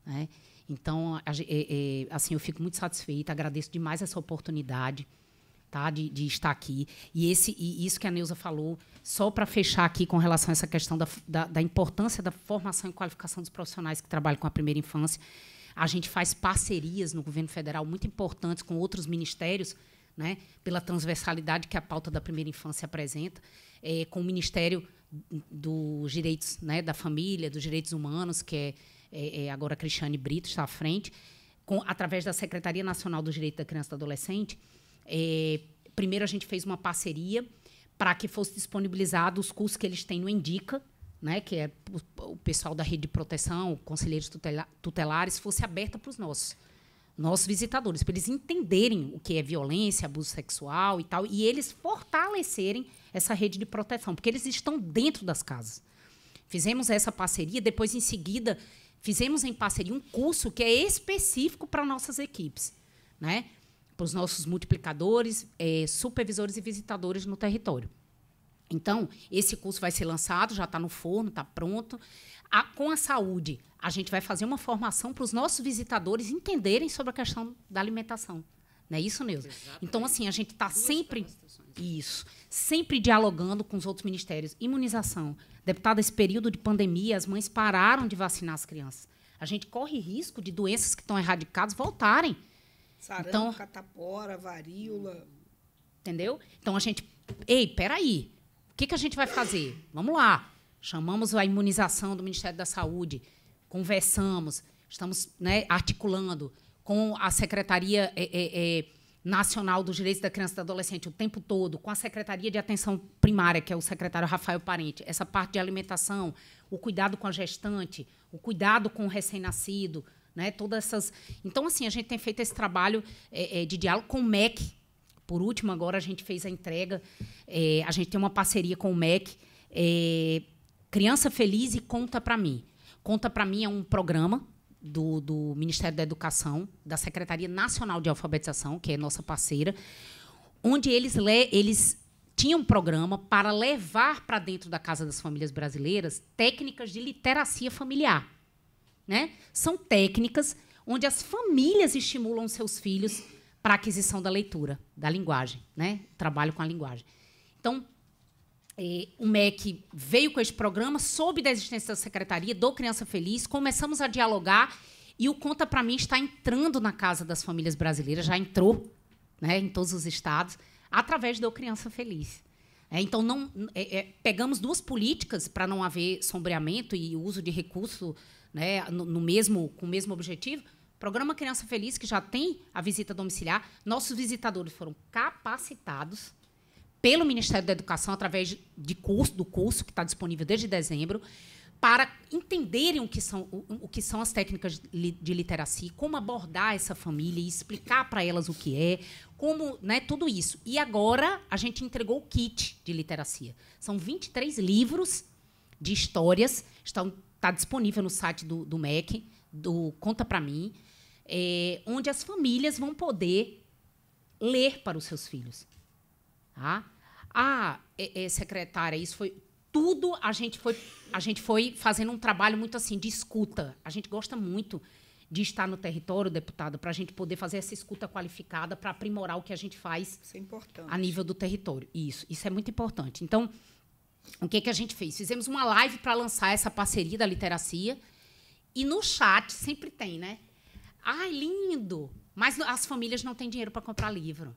Né? Então, a, é, assim, eu fico muito satisfeita, agradeço demais essa oportunidade tá? De, de, estar aqui. E, esse, e isso que a Neuza falou, só para fechar aqui com relação a essa questão da, da, da, importância da formação e qualificação dos profissionais que trabalham com a primeira infância, a gente faz parcerias no governo federal muito importantes com outros ministérios, né, pela transversalidade que a pauta da primeira infância apresenta, é, com o Ministério dos Direitos né, da Família, dos Direitos Humanos, que é, é, é agora Cristiane Brito está à frente, com, através da Secretaria Nacional do Direito da Criança e do Adolescente, é, primeiro, a gente fez uma parceria para que fosse disponibilizado os cursos que eles têm no Indica, né, que é o, pessoal da rede de proteção, conselheiros tutela, tutelares, fosse aberta para os nossos, nossos visitadores, para eles entenderem o que é violência, abuso sexual e tal, e eles fortalecerem essa rede de proteção, porque eles estão dentro das casas. Fizemos essa parceria, depois, em seguida, fizemos em parceria um curso que é específico para nossas equipes. Né? para os nossos multiplicadores, é, supervisores e visitadores no território. Então, esse curso vai ser lançado, já está no forno, está pronto. A, com a saúde, a gente vai fazer uma formação para os nossos visitadores entenderem sobre a questão da alimentação. Não é isso, Neuza? Então, assim, a gente está sempre. Isso. Sempre dialogando com os outros ministérios. Imunização. Deputada, esse período de pandemia, as mães pararam de vacinar as crianças. A gente corre risco de doenças que estão erradicadas voltarem. Sarampo, então, catapora, varíola. Entendeu? Então a gente. Ei, peraí. O que, que a gente vai fazer? Vamos lá. Chamamos a imunização do Ministério da Saúde, conversamos, estamos né, articulando com a Secretaria é, é, é, Nacional dos Direitos da Criança e do Adolescente o tempo todo, com a Secretaria de Atenção Primária, que é o secretário Rafael Parente, essa parte de alimentação, o cuidado com a gestante, o cuidado com o recém-nascido, né? Todas essas. Então, assim, a gente tem feito esse trabalho é, é, de diálogo com o MEC. Por último, agora a gente fez a entrega. É, a gente tem uma parceria com o MEC. É, Criança Feliz e Conta para mim. Conta para mim é um programa do, do, Ministério da Educação, da Secretaria Nacional de Alfabetização, que é nossa parceira, onde eles, le, eles um programa para levar para dentro da Casa das Famílias Brasileiras técnicas de literacia familiar. Né? São técnicas onde as famílias estimulam seus filhos para aquisição da leitura, da linguagem, né? Trabalho com a linguagem. Então, eh, o MEC veio com esse programa, soube da existência da secretaria do Criança Feliz, começamos a dialogar e o Conta para mim está entrando na casa das famílias brasileiras, já entrou, né, em todos os estados, através do Criança Feliz. É, então não é, é, pegamos duas políticas para não haver sombreamento e uso de recurso, né, no, no mesmo com o mesmo objetivo. Programa Criança Feliz que já tem a visita domiciliar, nossos visitadores foram capacitados pelo Ministério da Educação através de curso, do curso que está disponível desde dezembro, para entenderem o que são, o, o que são as técnicas de literacia, como abordar essa família e explicar para elas o que é, como, né, tudo isso. E agora a gente entregou o kit de literacia. São 23 livros de histórias, estão está disponível no site do, do MEC, do Conta para mim, é, onde as famílias vão poder ler para os seus filhos. Tá? Ah, é, é, secretária, isso foi tudo a gente foi a gente foi fazendo um trabalho muito assim de escuta. A gente gosta muito de estar no território, deputado, para a gente poder fazer essa escuta qualificada para aprimorar o que a gente faz é importante. a nível do território. Isso, isso é muito importante. Então, o que, que a gente fez? Fizemos uma live para lançar essa parceria da literacia e no chat sempre tem, né? Ai, lindo! Mas as famílias não têm dinheiro para comprar livro.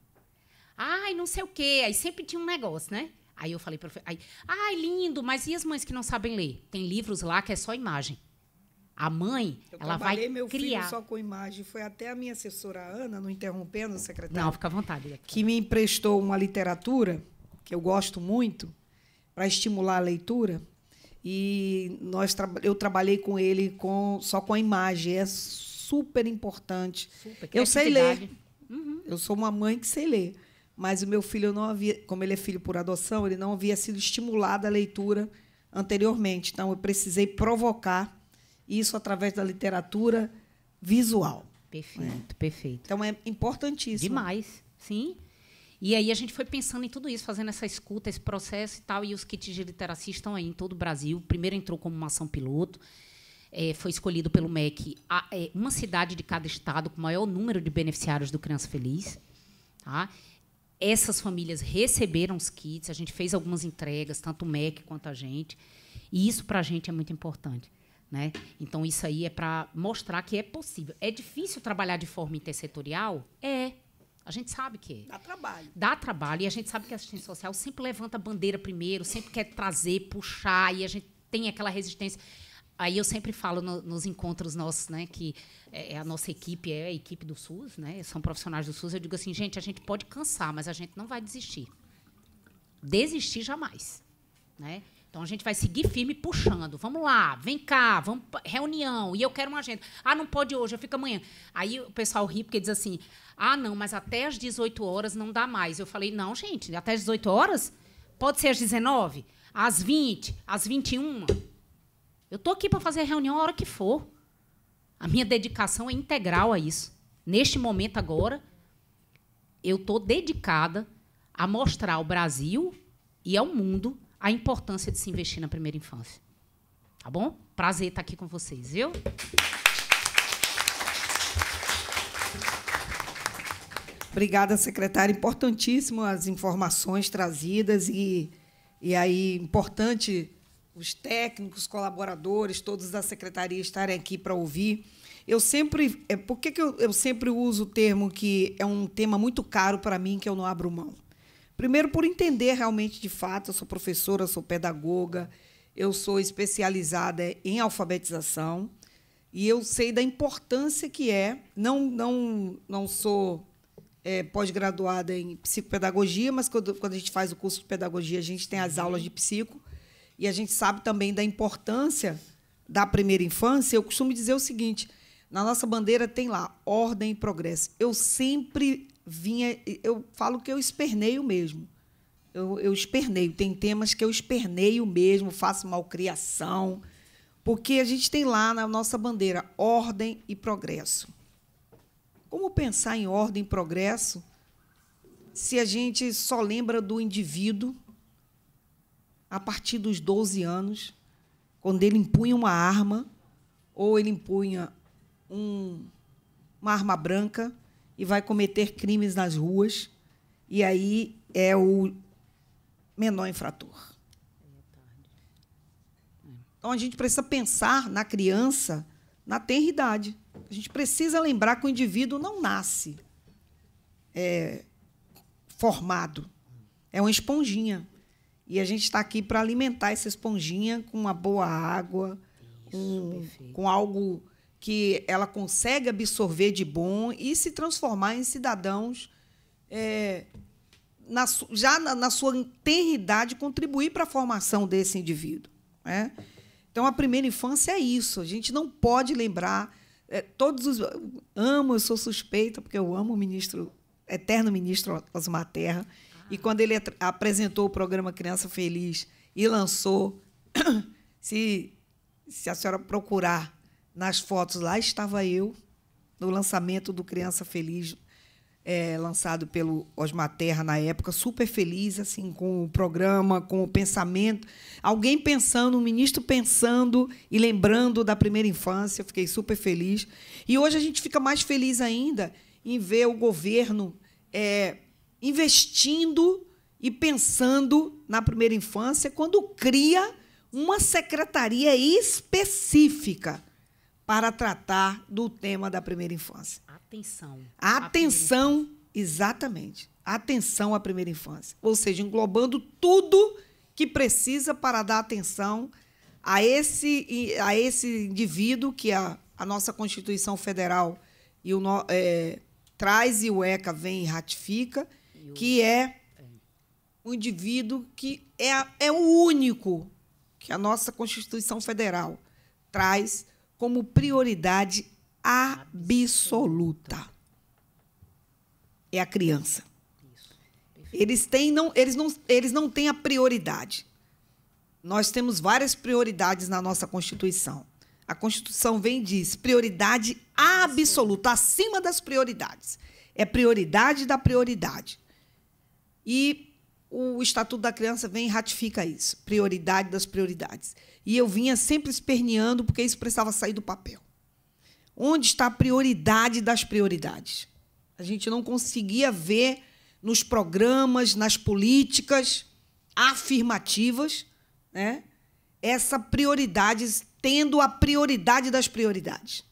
Ai, não sei o quê. Aí sempre tinha um negócio, né? Aí eu falei para aí, ai, lindo, mas e as mães que não sabem ler? Tem livros lá que é só imagem. A mãe, eu ela vai meu criar. filho só com imagem. Foi até a minha assessora Ana, não interrompendo, secretária. Não, fica à vontade. Que me emprestou uma literatura que eu gosto muito para estimular a leitura. E nós eu trabalhei com ele com só com a imagem. É super importante. Super, eu sei ler. Uhum. Eu sou uma mãe que sei ler mas o meu filho não havia, como ele é filho por adoção, ele não havia sido estimulado à leitura anteriormente. Então, eu precisei provocar isso através da literatura visual. Perfeito, é. perfeito. Então, é importantíssimo. Demais, sim. E aí a gente foi pensando em tudo isso, fazendo essa escuta, esse processo e tal, e os kits de literacia estão aí em todo o Brasil. Primeiro entrou como uma ação piloto, é, foi escolhido pelo MEC a, é, uma cidade de cada estado com o maior número de beneficiários do Criança Feliz. Tá? essas famílias receberam os kits, a gente fez algumas entregas, tanto o MEC quanto a gente, e isso para a gente é muito importante. Né? Então, isso aí é para mostrar que é possível. É difícil trabalhar de forma intersetorial? É. A gente sabe que é. Dá trabalho. Dá trabalho. E a gente sabe que a assistência social sempre levanta a bandeira primeiro, sempre quer trazer, puxar, e a gente tem aquela resistência. Aí eu sempre falo no, nos encontros nossos, né, que é, é, a nossa equipe é a equipe do SUS, né, são profissionais do SUS. Eu digo assim, gente, a gente pode cansar, mas a gente não vai desistir. Desistir jamais, né? Então a gente vai seguir firme puxando. Vamos lá, vem cá, vamos reunião. E eu quero uma agenda. Ah, não pode hoje, eu fico amanhã. Aí o pessoal ri porque diz assim: "Ah, não, mas até às 18 horas não dá mais". Eu falei: "Não, gente, até às 18 horas? Pode ser às 19, às 20, às 21". Eu estou aqui para fazer reunião a hora que for. A minha dedicação é integral a isso. Neste momento agora, eu estou dedicada a mostrar ao Brasil e ao mundo a importância de se investir na primeira infância. Tá bom? Prazer estar aqui com vocês, viu? Obrigada, secretária. Importantíssimo as informações trazidas e, e aí importante os técnicos, colaboradores, todos da secretaria estarem aqui para ouvir. Eu sempre. É, por que, que eu, eu sempre uso o termo que é um tema muito caro para mim, que eu não abro mão? Primeiro, por entender realmente de fato, eu sou professora, sou pedagoga, eu sou especializada em alfabetização e eu sei da importância que é. Não, não, não sou é, pós-graduada em psicopedagogia, mas quando, quando a gente faz o curso de pedagogia, a gente tem as aulas de psico. E a gente sabe também da importância da primeira infância. Eu costumo dizer o seguinte: na nossa bandeira tem lá ordem e progresso. Eu sempre vinha, eu falo que eu esperneio mesmo. Eu, eu esperneio. Tem temas que eu esperneio mesmo, faço malcriação, porque a gente tem lá na nossa bandeira ordem e progresso. Como pensar em ordem e progresso se a gente só lembra do indivíduo a partir dos 12 anos, quando ele empunha uma arma ou ele empunha um uma arma branca e vai cometer crimes nas ruas. E aí é o menor infrator. Então a gente precisa pensar na criança na tenra idade. A gente precisa lembrar que o indivíduo não nasce é, formado. É uma esponjinha. E a gente está aqui para alimentar essa esponjinha com uma boa água, Isso, com, com algo que ela consegue absorver de bom e se transformar em cidadãos é, na, já na, na, sua tenridade contribuir para a formação desse indivíduo. Né? Então, a primeira infância é isso. A gente não pode lembrar. É, todos os. Amo, eu sou suspeita, porque eu amo o ministro, eterno ministro Osmar Terra. E quando ele apresentou o programa Criança Feliz e lançou, (coughs) se, se a senhora procurar nas fotos, lá estava eu, no lançamento do Criança Feliz, é, lançado pelo Osmar Terra na época, super feliz assim com o programa, com o pensamento. Alguém pensando, um ministro pensando e lembrando da primeira infância, fiquei super feliz. E hoje a gente fica mais feliz ainda em ver o governo é, investindo e pensando na primeira infância quando cria uma secretaria específica para tratar do tema da primeira infância. Atenção. Atenção, exatamente. Atenção à primeira infância. Ou seja, englobando tudo que precisa para dar atenção a esse, a esse indivíduo que a, a nossa Constituição Federal e o, é, traz e o ECA vem e ratifica, que é um indivíduo que é, é o único que a nossa Constituição Federal traz como prioridade absoluta. É a criança. Eles, têm, não, eles, não, eles não têm a prioridade. Nós temos várias prioridades na nossa Constituição. A Constituição vem e diz prioridade absoluta, acima das prioridades. É prioridade da prioridade. E o Estatuto da Criança vem e ratifica isso, prioridade das prioridades. E eu vinha sempre esperneando porque isso precisava sair do papel. Onde está a prioridade das prioridades? A gente não conseguia ver nos programas, nas políticas afirmativas, né? essa prioridade, tendo a prioridade das prioridades.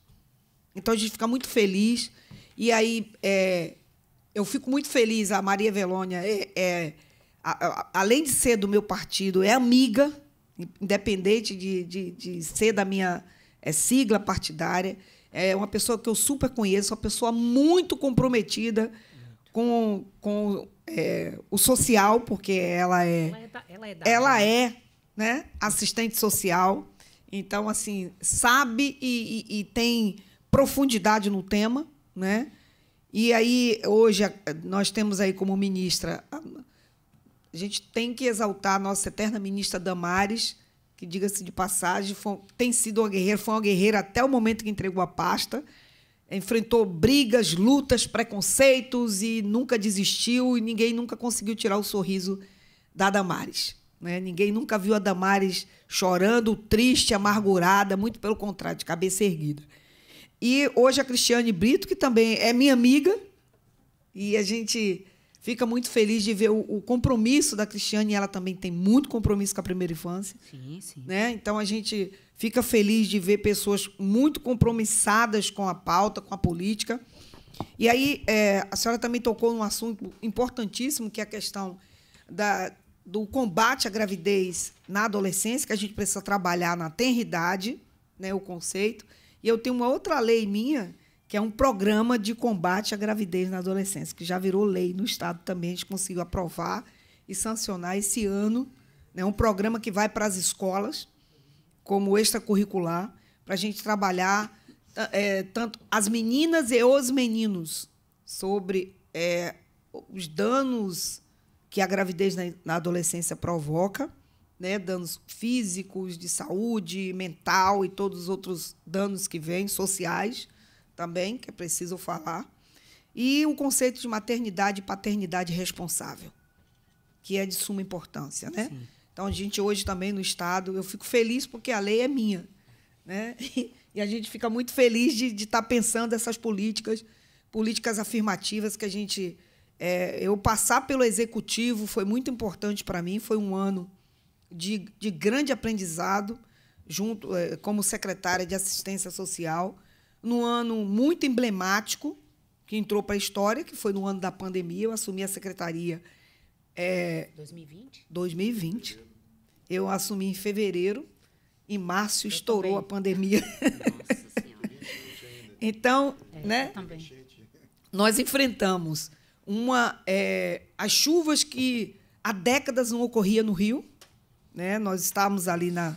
Então a gente fica muito feliz. E aí é, eu fico muito feliz. A Maria Velônia é, é a, a, além de ser do meu partido, é amiga, independente de, de, de ser da minha é, sigla partidária. É uma pessoa que eu super conheço, uma pessoa muito comprometida com, com é, o social, porque ela é. Ela é, da, ela é, da, ela é né, assistente social. Então, assim, sabe e, e, e tem profundidade no tema, né? E aí, hoje, nós temos aí como ministra, a gente tem que exaltar a nossa eterna ministra Damares, que, diga-se de passagem, foi, tem sido uma guerreira, foi uma guerreira até o momento que entregou a pasta, enfrentou brigas, lutas, preconceitos e nunca desistiu, e ninguém nunca conseguiu tirar o sorriso da Damares. Né? Ninguém nunca viu a Damares chorando, triste, amargurada, muito pelo contrário, de cabeça erguida. E hoje a Cristiane Brito, que também é minha amiga, e a gente fica muito feliz de ver o, o compromisso da Cristiane, ela também tem muito compromisso com a primeira infância. Sim, sim. Né? Então a gente fica feliz de ver pessoas muito compromissadas com a pauta, com a política. E aí é, a senhora também tocou num assunto importantíssimo, que é a questão da, do combate à gravidez na adolescência, que a gente precisa trabalhar na tenridade, né, o conceito. E eu tenho uma outra lei minha, que é um programa de combate à gravidez na adolescência, que já virou lei no Estado também. A gente conseguiu aprovar e sancionar esse ano. É né, um programa que vai para as escolas, como extracurricular, para a gente trabalhar é, tanto as meninas e os meninos sobre é, os danos que a gravidez na, na adolescência provoca né, danos físicos, de saúde, mental e todos os outros danos que vêm, sociais também, que é preciso falar. E o conceito de maternidade e paternidade responsável, que é de suma importância. Né? Então, a gente hoje também no Estado, eu fico feliz porque a lei é minha. Né? (laughs) E a gente fica muito feliz de estar tá pensando essas políticas, políticas afirmativas que a gente. É, eu passar pelo executivo foi muito importante para mim, foi um ano de, de grande aprendizado, junto é, como secretária de assistência social, num ano muito emblemático, que entrou para a história, que foi no ano da pandemia. Eu assumi a secretaria. É, 2020? 2020. Eu assumi em fevereiro. Em março eu estourou também. a pandemia. (laughs) então, é, né? Nós enfrentamos uma é, as chuvas que há décadas não ocorria no Rio. Né? Nós estávamos ali na,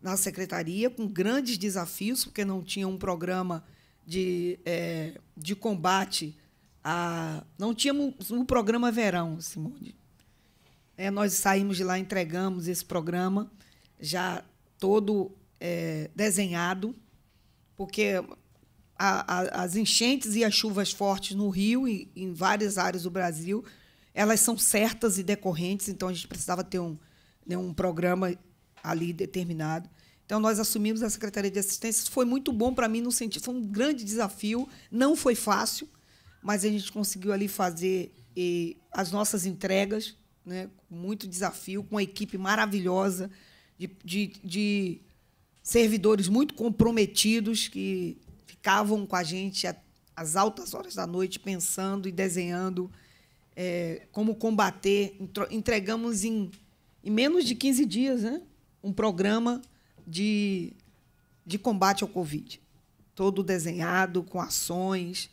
na secretaria com grandes desafios, porque não tinha um programa de, é, de combate a. Não tínhamos um programa verão, Simone. É, nós saímos de lá, entregamos esse programa já todo é, desenhado, porque a, a, as enchentes e as chuvas fortes no Rio e em várias áreas do Brasil, elas são certas e decorrentes, então a gente precisava ter um, né, um programa ali determinado. Então, nós assumimos a Secretaria de Assistência. Foi muito bom para mim, no sentido. Foi um grande desafio. Não foi fácil, mas a gente conseguiu ali fazer as nossas entregas, né, com muito desafio, com uma equipe maravilhosa, de, de, de servidores muito comprometidos que ficavam com a gente às altas horas da noite, pensando e desenhando é, como combater. Entregamos em, em menos de 15 dias né, um programa de, de combate ao Covid. Todo desenhado, com ações.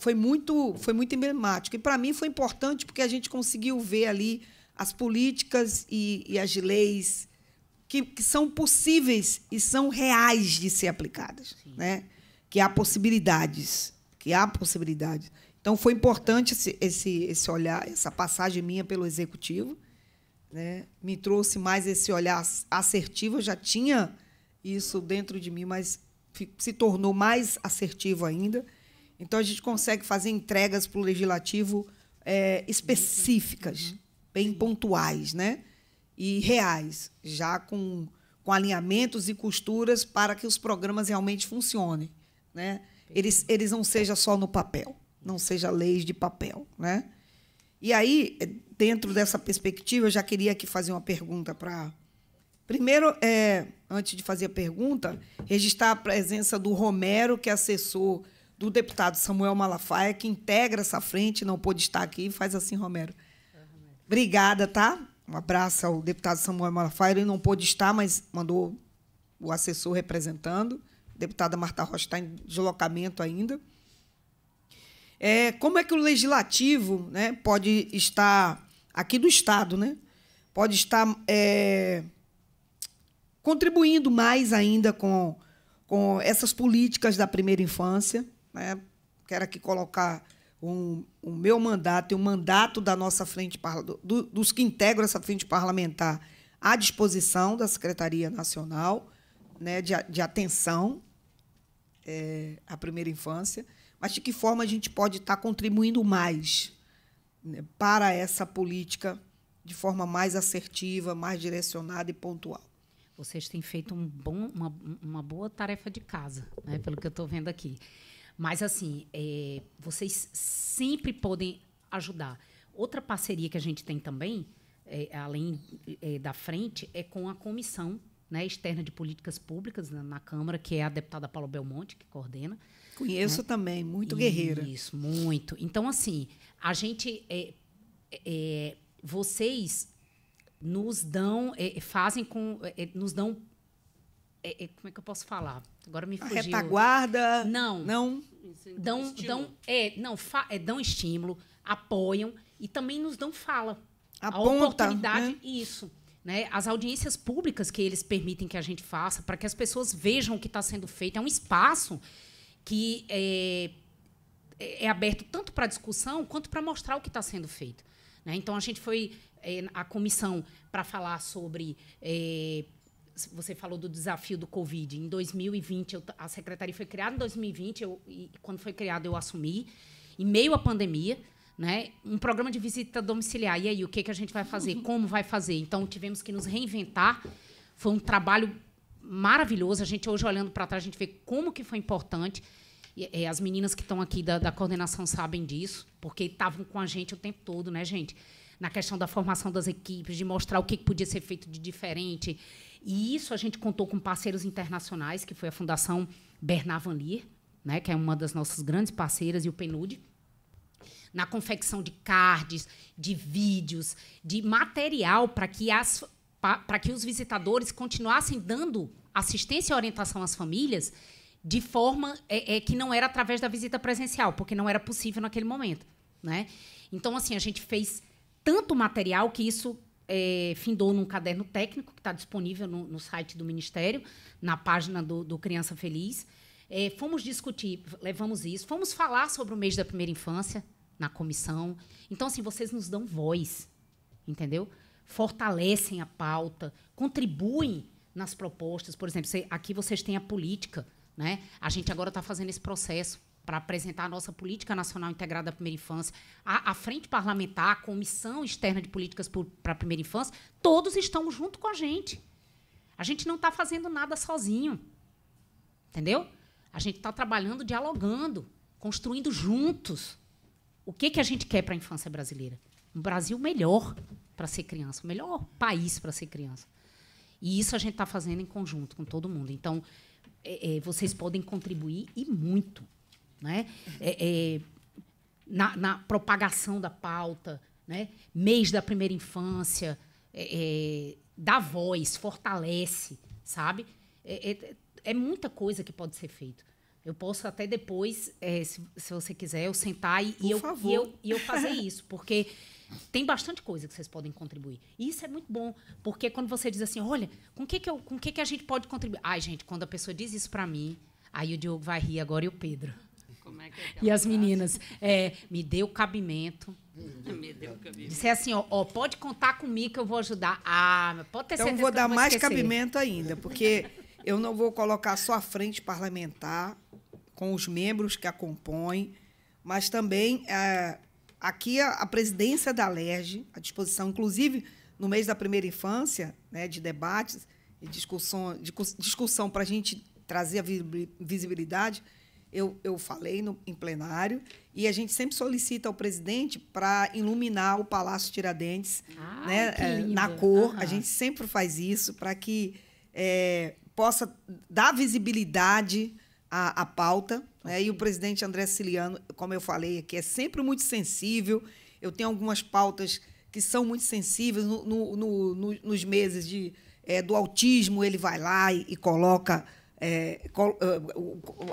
Foi muito, foi muito emblemático. E, para mim, foi importante porque a gente conseguiu ver ali as políticas e, e as leis que, que, são possíveis e são reais de ser aplicadas. Né? Que há possibilidades. Que há possibilidades. Então, foi importante esse, esse, esse olhar, essa passagem minha pelo Executivo né? me trouxe mais esse olhar assertivo. Eu já tinha isso dentro de mim, mas se tornou mais assertivo ainda. Então, a gente consegue fazer entregas para o legislativo é, específicas, uhum. bem pontuais né? e reais, já com, com alinhamentos e costuras para que os programas realmente funcionem. Né? Eles, eles não sejam só no papel, não sejam leis de papel. Né? E aí, dentro dessa perspectiva, eu já queria aqui fazer uma pergunta para. Primeiro, é, antes de fazer a pergunta, registrar a presença do Romero, que é assessor do deputado Samuel Malafaia, que integra essa frente, não pôde estar aqui. Faz assim, Romero. Obrigada, tá? Um abraço ao deputado Samuel Malafaia. Ele não pôde estar, mas mandou o assessor representando. A deputada Marta Rocha está em deslocamento ainda. É, como é que o legislativo né, pode estar, aqui do Estado, né, pode estar é, contribuindo mais ainda com, com essas políticas da primeira infância? Né? Quero aqui colocar um, o meu mandato e o mandato da nossa frente, do, dos que integram essa frente parlamentar à disposição da Secretaria Nacional né, de, de atenção é, à primeira infância mas de que forma a gente pode estar contribuindo mais para essa política de forma mais assertiva, mais direcionada e pontual. Vocês têm feito um bom, uma, uma boa tarefa de casa, né, pelo que eu estou vendo aqui. Mas, assim, é, vocês sempre podem ajudar. Outra parceria que a gente tem também, é, além é, da frente, é com a comissão né, externa de políticas públicas na, na Câmara, que é a deputada Paula Belmonte, que coordena. Conheço né? também, muito guerreira. Isso, muito. Então, assim, a gente. É, é, vocês nos dão, é, fazem com. É, nos dão. É, é, como é que eu posso falar? Agora me fugiu. Retaguarda. Não. Não. Dão, dão, é, não, fa, é, dão estímulo, apoiam e também nos dão fala. Aponta, a oportunidade, né? isso. Né, as audiências públicas que eles permitem que a gente faça, para que as pessoas vejam o que está sendo feito. É um espaço que é, é aberto tanto para discussão quanto para mostrar o que está sendo feito. Né? Então, a gente foi é, à comissão para falar sobre. É, você falou do desafio do Covid. Em 2020, eu, a secretaria foi criada em 2020, eu, e quando foi criada, eu assumi, em meio à pandemia. Né? Um programa de visita domiciliar. E aí, o que, que a gente vai fazer? (laughs) Como vai fazer? Então, tivemos que nos reinventar. Foi um trabalho maravilhoso. A gente hoje olhando para trás, a gente vê como que foi importante. E, é, as meninas que estão aqui da, da coordenação sabem disso, porque estavam com a gente o tempo todo, né, gente? Na questão da formação das equipes, de mostrar o que podia ser feito de diferente. E isso a gente contou com parceiros internacionais, que foi a Fundação Leer, né, que é uma das nossas grandes parceiras, e o PNUD, na confecção de cards, de vídeos, de material para que, as, para que os visitadores continuassem dando assistência e orientação às famílias de forma é, é, que não era através da visita presencial, porque não era possível naquele momento. Né? Então, assim, a gente fez tanto material que isso é, findou num caderno técnico que está disponível no, no, site do Ministério, na página do, do Criança Feliz. É, fomos discutir, levamos isso, fomos falar sobre o mês da primeira infância, na comissão. Então, assim, vocês nos dão voz, entendeu? Fortalecem a pauta, contribuem nas propostas. Por exemplo, aqui vocês têm a política, né? A gente agora está fazendo esse processo para apresentar a nossa política nacional integrada da primeira infância. A, a frente parlamentar, a comissão externa de políticas para a primeira infância, todos estão junto com a gente. A gente não está fazendo nada sozinho, entendeu? A gente está trabalhando, dialogando, construindo juntos. O que, que a gente quer para a infância brasileira? Um Brasil melhor para ser criança, o melhor país para ser criança. E isso a gente está fazendo em conjunto com todo mundo. Então, é, é, vocês podem contribuir e muito. Né? É, é na, na, propagação da pauta, né? mês da primeira infância, é, é, dá voz, fortalece, sabe? é muita coisa que pode ser feito. Eu posso até depois, é, se, se, você quiser, eu sentar e, e, eu, e, eu, e eu fazer isso, porque tem bastante coisa que vocês podem contribuir. E isso é muito bom, porque quando você diz assim, olha, com que que eu, com que que a gente pode contribuir? Ai, gente, quando a pessoa diz isso para mim, aí o Diogo vai rir agora e o Pedro. É é e as meninas, é, me deu cabimento. (laughs) me deu cabimento. Disse assim, ó, ó, pode contar comigo que eu vou ajudar. Ah, pode ter então, certeza vou dar vou mais esquecer. cabimento ainda, porque eu não vou colocar só a frente parlamentar com os membros que a compõem, mas também é, aqui a, a, presidência da LERJ, à disposição, inclusive no mês da primeira infância, né, de debates e discussão, de, discussão para a gente trazer a visibilidade, eu, eu falei no, em plenário, e a gente sempre solicita ao presidente para iluminar o Palácio Tiradentes ah, né, é, na cor. Uhum. A gente sempre faz isso para que é, possa dar visibilidade à, à pauta. Né? E o presidente André Ciliano, como eu falei aqui, é sempre muito sensível. Eu tenho algumas pautas que são muito sensíveis. No, no, no, nos meses de, é, do autismo, ele vai lá e, e coloca é,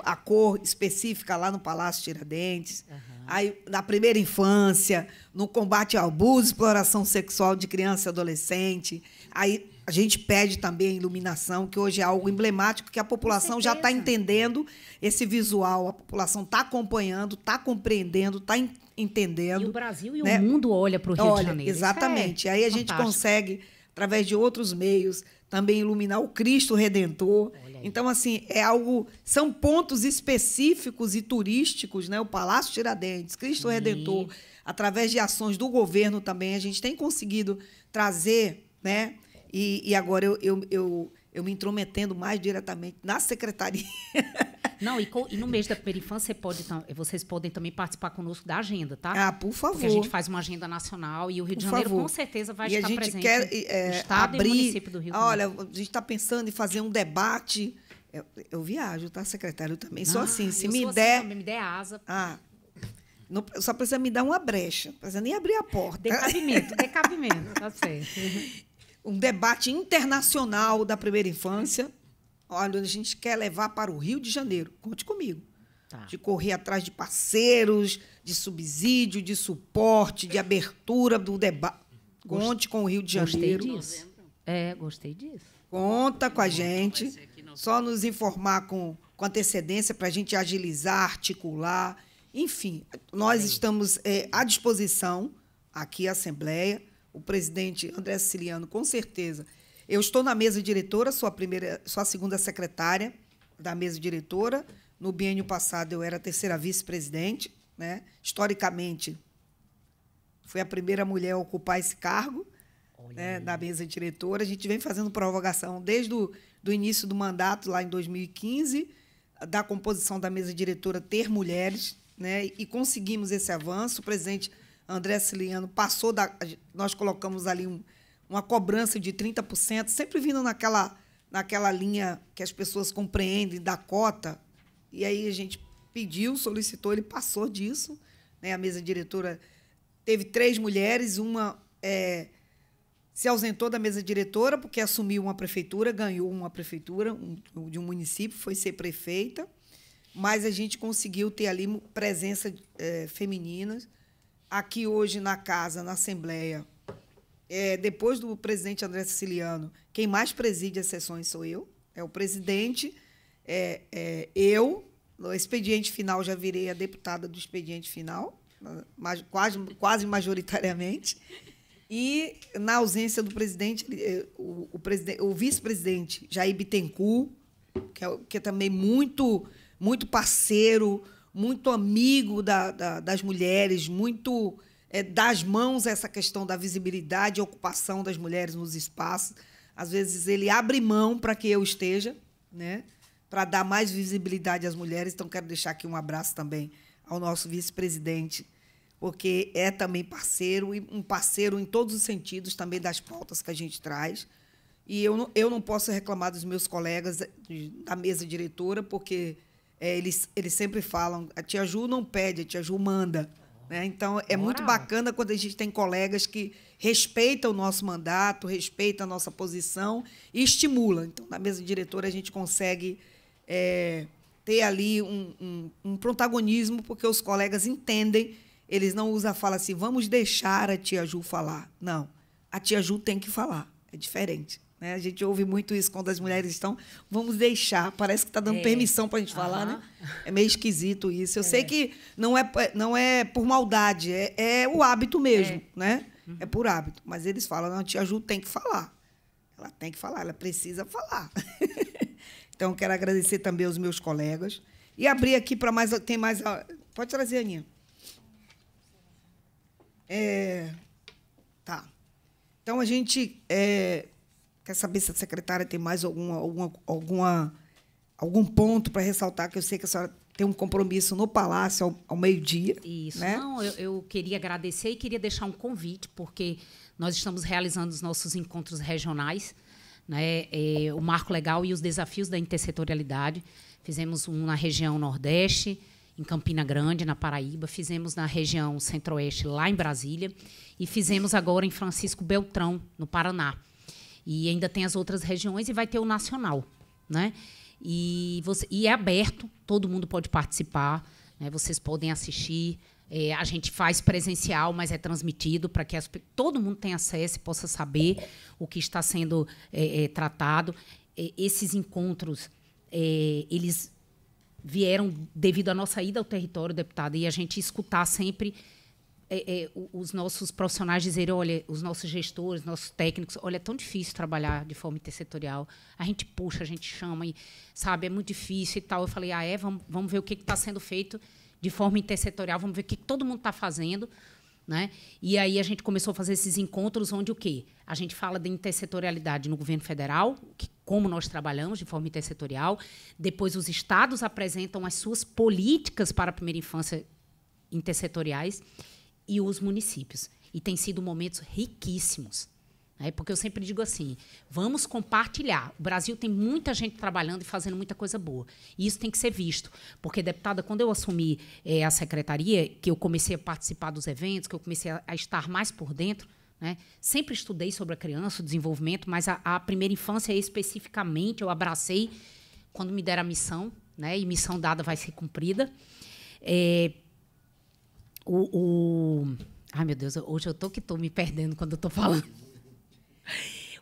a cor específica lá no Palácio Tiradentes. Uhum. Aí, na primeira infância, no combate ao abuso, exploração sexual de criança e adolescente. Aí a gente pede também a iluminação, que hoje é algo emblemático, que a população já está entendendo esse visual, a população está acompanhando, está compreendendo, está entendendo. E o Brasil e né? o mundo olha para o Rio olha, de Janeiro. Exatamente. É Aí a fantástico. gente consegue, através de outros meios, também iluminar o Cristo Redentor. Então, assim, é algo. São pontos específicos e turísticos, né? O Palácio Tiradentes, Cristo Sim. Redentor, através de ações do governo também, a gente tem conseguido trazer, né? E, e agora eu, eu, eu, eu me intrometendo mais diretamente na secretaria. (laughs) Não, e, e, no mês da primeira infância, pode, vocês podem também participar conosco da agenda, tá? Ah, por favor. Porque a gente faz uma agenda nacional e o Rio por de Janeiro favor. com certeza vai e estar presente. E a gente quer é, Estado abrir, e município do Rio Olha, a gente está pensando em fazer um debate. Eu, eu, viajo, tá, secretário? Eu também sou ah, assim. Se me assim der. Assim, me der asa. Ah, não, só precisa me dar uma brecha. Não precisa nem abrir a porta. Decabimento, (laughs) decabimento, tá certo. (laughs) um debate internacional da primeira infância. Olha, a gente quer levar para o Rio de Janeiro. Conte comigo. Tá. De correr atrás de parceiros, de subsídio, de suporte, de abertura do debate. Conte com o Rio de Janeiro. Gostei disso. É, gostei disso. Conta com a gente. Só nos informar com, com antecedência para a gente agilizar, articular. Enfim, nós estamos é, à disposição aqui, a Assembleia o presidente André Siciliano, com certeza. Eu estou na mesa diretora, sou a primeira, sou a segunda secretária da mesa diretora. No biênio passado eu era a terceira vice-presidente, né? Historicamente, fui a primeira mulher a ocupar esse cargo, né, da mesa diretora. A gente vem fazendo prorrogação desde o do início do mandato, lá em 2015, da composição da mesa diretora ter mulheres, né, e conseguimos esse avanço. O presidente André Ciliano passou da. Nós colocamos ali um, uma cobrança de 30%, sempre vindo naquela, naquela linha que as pessoas compreendem da cota. E aí a gente pediu, solicitou, ele passou disso. Né? A mesa diretora teve três mulheres, uma é, se ausentou da mesa diretora porque assumiu uma prefeitura, ganhou uma prefeitura um, de um município, foi ser prefeita, mas a gente conseguiu ter ali presença é, feminina. Aqui hoje na casa, na Assembleia, é, depois do presidente André Siciliano, quem mais preside as sessões sou eu, é o presidente, é, é eu, no expediente final já virei a deputada do expediente final, quase, quase majoritariamente. E, na ausência do presidente, eh, o, o, o vice-presidente Jair Bittencourt, que é, que é, também muito, muito parceiro, muito amigo da, da, das mulheres, muito é, das mãos essa questão da visibilidade e ocupação das mulheres nos espaços. Às vezes ele abre mão para que eu esteja, né? para dar mais visibilidade às mulheres. Então, quero deixar aqui um abraço também ao nosso vice-presidente, porque é também parceiro, e um parceiro em todos os sentidos também das pautas que a gente traz. E eu não, eu não posso reclamar dos meus colegas da mesa diretora, porque é, eles, eles sempre falam, a tia Ju não pede, a tia Ju manda. Né? Então, é Moral. muito bacana quando a gente tem colegas que respeitam o nosso mandato, respeitam a nossa posição e estimulam. Então, na mesa diretora, a gente consegue é, ter ali um, um, um protagonismo, porque os colegas entendem eles não usam a fala assim, vamos deixar a tia Ju falar. Não, a tia Ju tem que falar. É diferente. Né? A gente ouve muito isso quando as mulheres estão, vamos deixar, parece que está dando é. permissão para a gente falar, né? É meio esquisito isso. Eu é. sei que não é, não é por maldade, é, é o hábito mesmo, é. né? Uhum. É por hábito. Mas eles falam, não, a tia Ju tem que falar. Ela tem que falar, ela precisa falar. (laughs) então, quero agradecer também aos meus colegas. E abrir aqui para mais. Tem mais. Pode trazer, Aninha. É, tá. Então, a gente é, quer saber se a secretária tem mais alguma, alguma, alguma algum ponto para ressaltar, que eu sei que a senhora tem um compromisso no Palácio ao, ao meio-dia. Isso. Né? Não, eu, eu, queria agradecer e queria deixar um convite, porque nós estamos realizando os nossos encontros regionais, né, é, o marco legal e os desafios da intersetorialidade. Fizemos um na região Nordeste, em Campina Grande, na Paraíba, fizemos na região Centro-Oeste, lá em Brasília, e fizemos agora em Francisco Beltrão, no Paraná. E ainda tem as outras regiões e vai ter o nacional, né? E, você, e é aberto, todo mundo pode participar, né? vocês podem assistir. É, a gente faz presencial, mas é transmitido para que as, todo mundo tenha acesso e possa saber o que está sendo é, é, tratado. Esses encontros, é, eles vieram devido à nossa ida ao território, deputada, e a gente escutar sempre é, é, os nossos profissionais dizerem, olha, os nossos gestores, nossos técnicos, olha, é tão difícil trabalhar de forma intersetorial. A gente puxa, a gente chama, e, sabe, é muito difícil e tal. Eu falei, ah, é, vamos, vamos ver o que está sendo feito de forma intersetorial, vamos ver o que todo mundo está fazendo. Né? E aí a gente começou a fazer esses encontros onde o quê? A gente fala de intersetorialidade no governo federal, que, como nós trabalhamos de forma intersetorial. Depois os estados apresentam as suas políticas para a primeira infância intersetoriais e os municípios. E tem sido momentos riquíssimos. Né? Porque eu sempre digo assim: vamos compartilhar. O Brasil tem muita gente trabalhando e fazendo muita coisa boa. E isso tem que ser visto. Porque, deputada, quando eu assumi é, a secretaria, que eu comecei a participar dos eventos, que eu comecei a, a estar mais por dentro, né? Sempre estudei sobre a criança, o desenvolvimento, mas a, a, primeira infância especificamente eu abracei quando me deram a missão, né? e missão dada vai ser cumprida. É, o, o, ai, meu Deus, hoje eu estou que estou me perdendo quando eu estou falando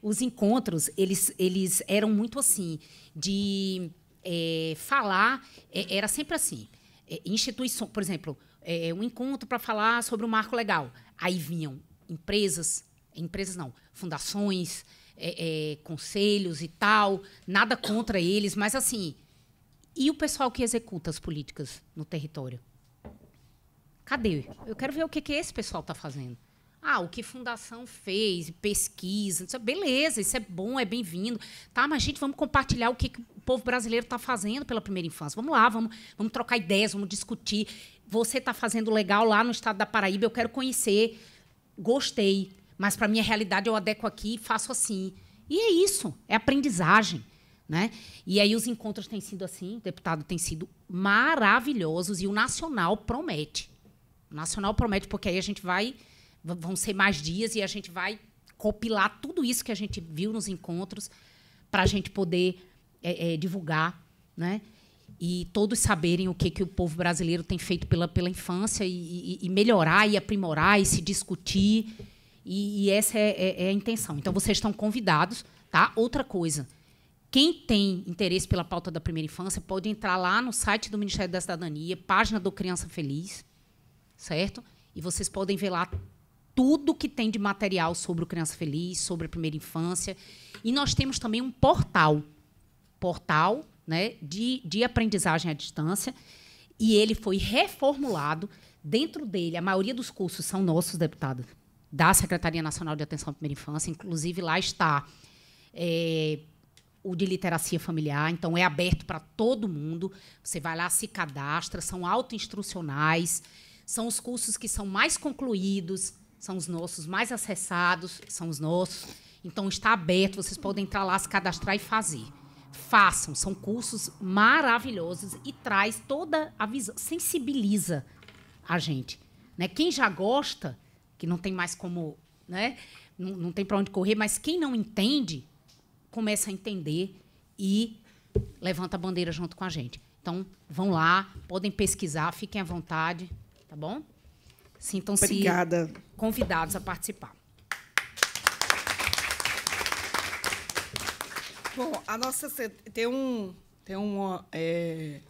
os encontros, eles, eles eram muito assim, de é, falar, é, era sempre assim. É, instituição, por exemplo, é, um encontro para falar sobre o marco legal. Aí vinham empresas, empresas não, fundações, é, é, conselhos e tal, nada contra eles, mas assim, e o pessoal que executa as políticas no território? Cadê? Eu quero ver o que, que esse pessoal está fazendo. Ah, o que fundação fez, pesquisa, isso é- beleza, isso é bom, é bem-vindo. Tá, mas gente, vamos compartilhar o que, que o povo brasileiro está fazendo pela primeira infância. Vamos lá, vamos, vamos trocar ideias, vamos discutir. Você está fazendo legal lá no estado da Paraíba, eu quero conhecer. Gostei, mas para minha realidade eu adequo aqui e faço assim. E é isso, é aprendizagem. Né? E aí os encontros têm sido assim, deputado, têm sido maravilhosos e o Nacional promete. O Nacional promete, porque aí a gente vai, vão ser mais dias e a gente vai copilar tudo isso que a gente viu nos encontros para a gente poder é, é, divulgar, né? E todos saberem o que, que o povo brasileiro tem feito pela, pela infância e, e- e melhorar e aprimorar e se discutir. E, e essa é, é- é a intenção. Então, vocês estão convidados. Tá? Outra coisa, quem tem interesse pela pauta da primeira infância pode entrar lá no site do Ministério da Cidadania, página do Criança Feliz, certo? E vocês podem ver lá tudo que tem de material sobre o Criança Feliz, sobre a primeira infância. E nós temos também um portal, portal né, de, de aprendizagem à distância, e ele foi reformulado. Dentro dele, a maioria dos cursos são nossos, deputada, da Secretaria Nacional de Atenção à Primeira Infância. Inclusive, lá está é, o de literacia familiar, então é aberto para todo mundo. Você vai lá, se cadastra, são autoinstrucionais, são os cursos que são mais concluídos, são os nossos, mais acessados, são os nossos. Então está aberto, vocês podem entrar lá, se cadastrar e fazer. Façam, são cursos maravilhosos e traz toda a visão, sensibiliza a gente. Né? Quem já gosta, que não tem mais como, né? não, não tem para onde correr, mas quem não entende, começa a entender e levanta a bandeira junto com a gente. Então, vão lá, podem pesquisar, fiquem à vontade, tá bom? Sintam-se Obrigada. convidados a participar. Bom, a nossa tem um tem uma é,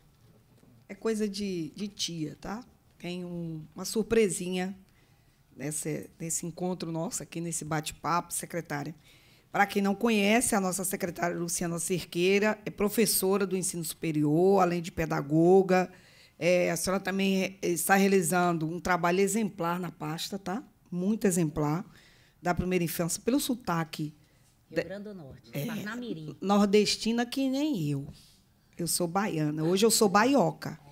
é coisa de, de tia, tá? Tem um- uma surpresinha nesse, nesse encontro nosso aqui nesse bate-papo, secretária. Para quem não conhece, a nossa secretária Luciana Cerqueira é professora do ensino superior, além de pedagoga. É, a senhora também eh, está realizando um trabalho exemplar na pasta, tá? Muito exemplar, da primeira infância, pelo sotaque Rio Grande do Norte, Parnamirim. nordestina que nem eu. Eu sou baiana. Hoje eu sou baioca. (laughs)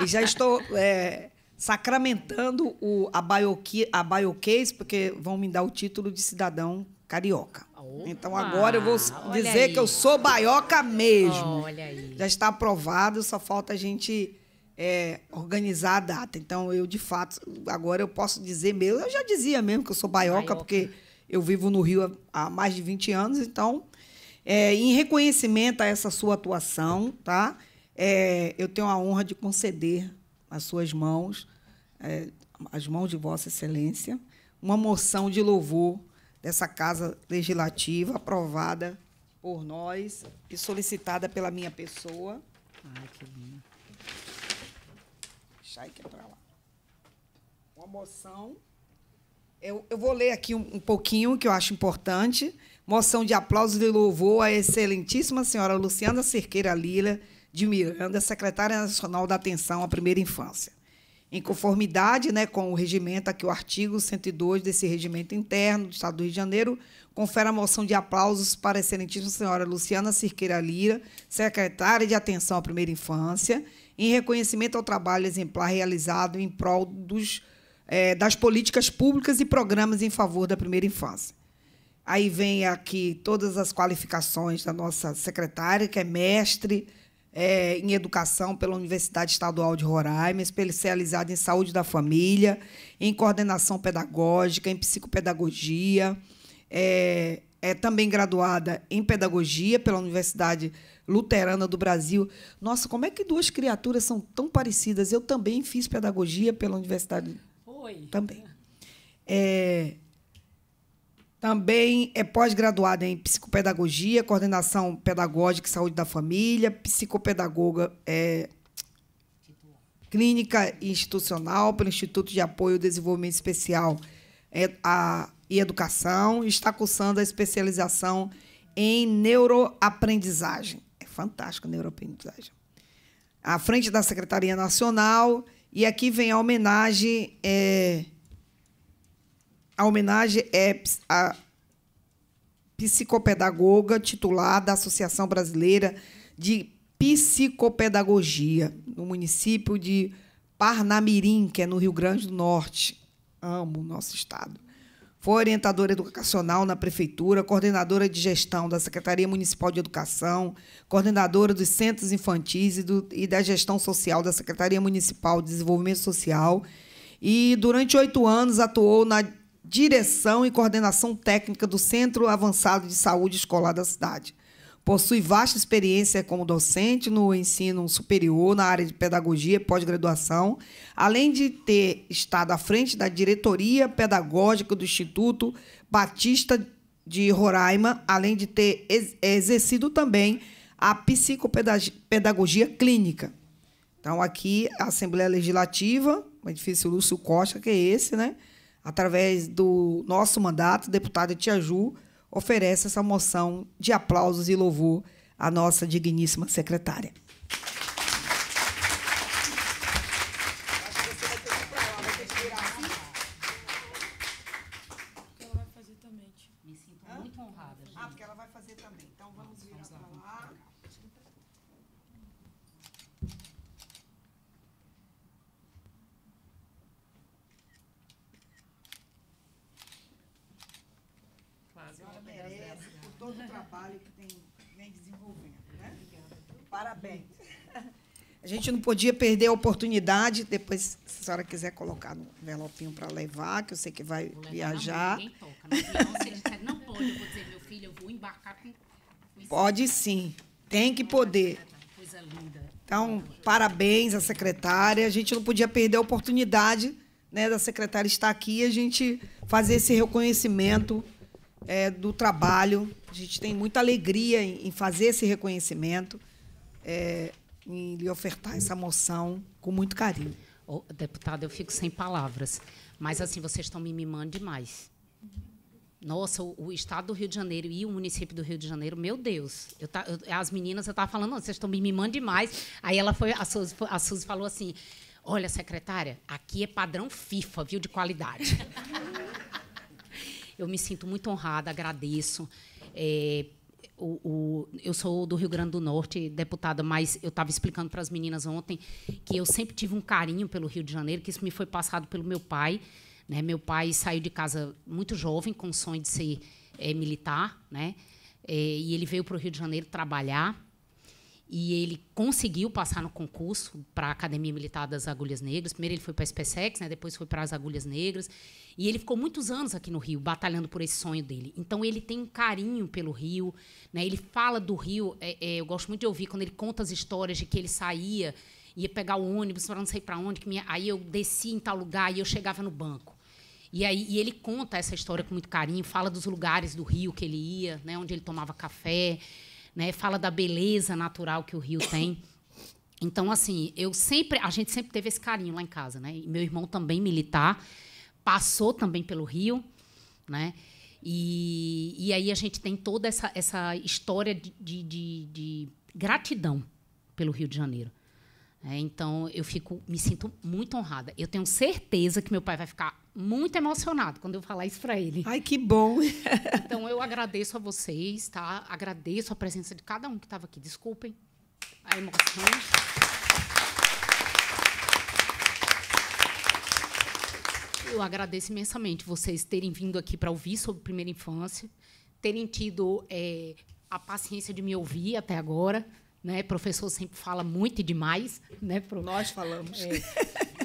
E já estou é, sacramentando o, a, baioqui, a baioquês, porque vão me dar o título de cidadão carioca. Então agora eu vou dizer aí. que eu sou baioca mesmo. Olha aí. Já está aprovado, só falta a gente é, organizar a data. Então, eu, de fato, agora eu posso dizer mesmo, eu já dizia mesmo que eu sou baioca, Baioca. porque eu vivo no Rio há, há mais de 20 anos, então, é, em reconhecimento a essa sua atuação, tá? É, eu tenho a honra de conceder às suas mãos, é, às mãos de Vossa Excelência, uma moção de louvor dessa Casa Legislativa, aprovada por nós e solicitada pela minha pessoa. Ai, que lindo. Que é para lá. Uma moção. Eu, eu vou ler aqui um, um pouquinho, que eu acho importante. Moção de aplauso e louvor à excelentíssima senhora Luciana Cerqueira Lila de Miranda, secretária nacional da Atenção à Primeira Infância. Em conformidade né, com o regimento, aqui o artigo 102 desse regimento interno do Estado do Rio de Janeiro, confere a moção de aplausos para a excelentíssima senhora Luciana Cirqueira Lira, secretária de Atenção à Primeira Infância, em reconhecimento ao trabalho exemplar realizado em prol dos, eh, das políticas públicas e programas em favor da primeira infância. Aí vem aqui todas as qualificações da nossa secretária, que é mestre eh, em educação pela Universidade Estadual de Roraima, especializada em saúde da família, em coordenação pedagógica, em psicopedagogia. É, é também graduada em pedagogia pela Universidade Luterana do Brasil. Nossa, como é que duas criaturas são tão parecidas? Eu também fiz pedagogia pela Universidade Oi. também. É, também é pós-graduada em psicopedagogia, coordenação pedagógica e saúde da família, psicopedagoga é, clínica institucional pelo Instituto de Apoio ao Desenvolvimento Especial é, a, e Educação, está cursando a especialização em neuroaprendizagem. Fantástico neuroaprendizagem. À frente da Secretaria Nacional, e aqui vem a homenagem. é, a homenagem é a psicopedagoga titular da Associação Brasileira de Psicopedagogia, no município de Parnamirim, que é no Rio Grande do Norte. Amo o nosso estado. Foi orientadora educacional na prefeitura, coordenadora de gestão da Secretaria Municipal de Educação, coordenadora dos centros infantis e, do, e da gestão social da Secretaria Municipal de Desenvolvimento Social. E, durante oito anos, atuou na direção e coordenação técnica do Centro Avançado de Saúde Escolar da cidade. Possui vasta experiência como docente no ensino superior, na área de pedagogia e pós-graduação, além de ter estado à frente da diretoria pedagógica do Instituto Batista de Roraima, além de ter exercido também a psicopedagogia clínica. Então, aqui, a Assembleia Legislativa, o edifício Lúcio Costa, que é esse, né? através do nosso mandato, deputada Tia Ju, oferece essa moção de aplausos e louvor à nossa digníssima secretária. Parabéns. A gente não podia perder a oportunidade, depois, se a senhora quiser colocar no envelopinho para levar, que eu sei que vai viajar. Ninguém toca. Avião, se ele disser, não pode, eu vou dizer, meu filho, eu vou embarcar com... Pode sim, tem que poder. Coisa linda. Então, parabéns à secretária. A gente não podia perder a oportunidade né, da secretária estar aqui e a gente fazer esse reconhecimento é, do trabalho. A gente tem muita alegria em, em fazer esse reconhecimento é, em lhe ofertar essa moção com muito carinho. Oh, deputada, eu fico sem palavras. Mas, assim, vocês estão me mimando demais. Nossa, o, o, estado do Rio de Janeiro e o município do Rio de Janeiro, meu Deus. Eu tá, eu, as meninas, eu estava falando, vocês estão me mimando demais. Aí ela foi, a Suzy, a Suzy falou assim: olha, secretária, aqui é padrão FIFA, viu, de qualidade. (laughs) eu me sinto muito honrada, agradeço. É, o, o, eu sou do Rio Grande do Norte, deputada, mas eu estava explicando para as meninas ontem que eu sempre tive um carinho pelo Rio de Janeiro, que isso me foi passado pelo meu pai. Né? Meu pai saiu de casa muito jovem, com o sonho de ser é, militar, né? É, e ele veio para o Rio de Janeiro trabalhar e ele conseguiu passar no concurso para a Academia Militar das Agulhas Negras. Primeiro ele foi para a SpaceX, né? depois foi para as Agulhas Negras. E ele ficou muitos anos aqui no Rio, batalhando por esse sonho dele. Então ele tem um carinho pelo Rio. Né? Ele fala do Rio, é, é, eu gosto muito de ouvir quando ele conta as histórias de que ele saía, ia pegar o ônibus para não sei para onde, que minha, aí eu descia em tal lugar e eu chegava no banco. E, aí, e ele conta essa história com muito carinho, fala dos lugares do Rio que ele ia, né? onde ele tomava café né? Fala da beleza natural que o Rio tem. Então, assim, eu sempre, a gente sempre teve esse carinho lá em casa, né? E meu irmão também militar, passou também pelo Rio, né? E, e aí a gente tem toda essa, essa história de, de, de, gratidão pelo Rio de Janeiro. É, então eu fico, me sinto muito honrada. Eu tenho certeza que meu pai vai ficar muito emocionado quando eu falar isso para ele. Ai, que bom! (laughs) então eu agradeço a vocês, tá? Agradeço a presença de cada um que estava aqui. Desculpem a emoção. Eu agradeço imensamente vocês terem vindo aqui para ouvir sobre primeira infância, terem tido é, a paciência de me ouvir até agora. Né? O professor sempre fala muito e demais, né? Pro... Nós falamos. É,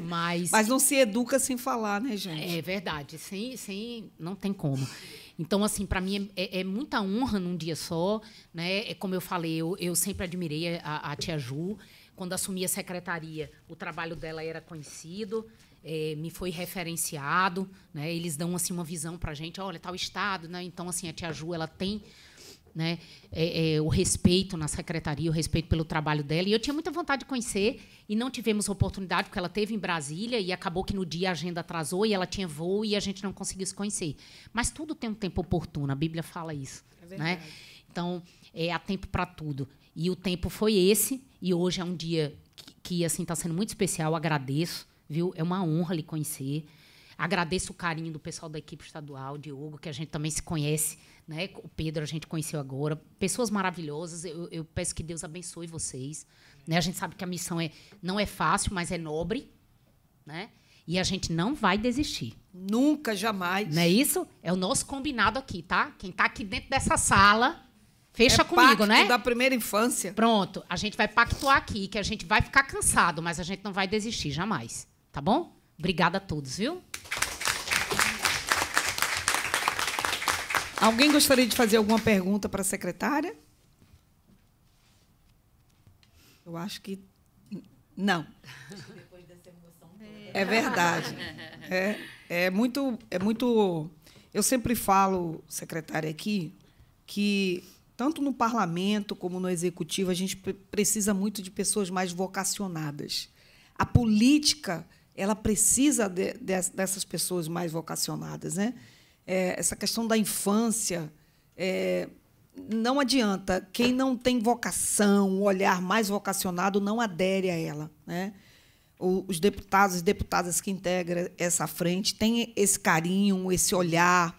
mas, mas não se educa sem falar, né, gente? É verdade, sem, sem não tem como. Então, assim, para mim é, é, muita honra num dia só, né? É como eu falei, eu, eu sempre admirei a, a tia Ju. Quando assumi a secretaria, o trabalho dela era conhecido. É, me foi referenciado, né? Eles dão assim uma visão para a gente, olha, tal estado, né? Então assim a tia Ju ela tem né, é, é, o respeito na secretaria, o respeito pelo trabalho dela. E eu tinha muita vontade de conhecer e não tivemos oportunidade, porque ela teve em Brasília e acabou que no dia a agenda atrasou e ela tinha voo e a gente não conseguiu se conhecer. Mas tudo tem um tempo oportuno, a Bíblia fala isso. É né? Então, é, há tempo para tudo. E o tempo foi esse, e hoje é um dia que, que assim está sendo muito especial, agradeço, viu? É uma honra lhe conhecer. Agradeço o carinho do pessoal da equipe estadual, Diogo, que a gente também se conhece, né? O Pedro a gente conheceu agora. Pessoas maravilhosas. Eu, eu peço que Deus abençoe vocês. Né? A gente sabe que a missão é, não é fácil, mas é nobre. Né? E a gente não vai desistir. Nunca, jamais. Não é isso? É o nosso combinado aqui, tá? Quem está aqui dentro dessa sala, fecha é comigo, né? da primeira infância. Pronto. A gente vai pactuar aqui, que a gente vai ficar cansado, mas a gente não vai desistir, jamais. Tá bom? Obrigada a todos, viu? Alguém gostaria de fazer alguma pergunta para a secretária? Eu acho que não. É verdade. É, é muito, é muito. Eu sempre falo, secretária, aqui, que tanto no parlamento como no executivo a gente precisa muito de pessoas mais vocacionadas. A política ela precisa de, de, dessas pessoas mais vocacionadas, né? É, essa questão da infância é, não adianta. Quem não tem vocação, um olhar mais vocacionado não adere a ela, né? os deputados e deputadas que integram essa frente têm esse carinho, esse olhar.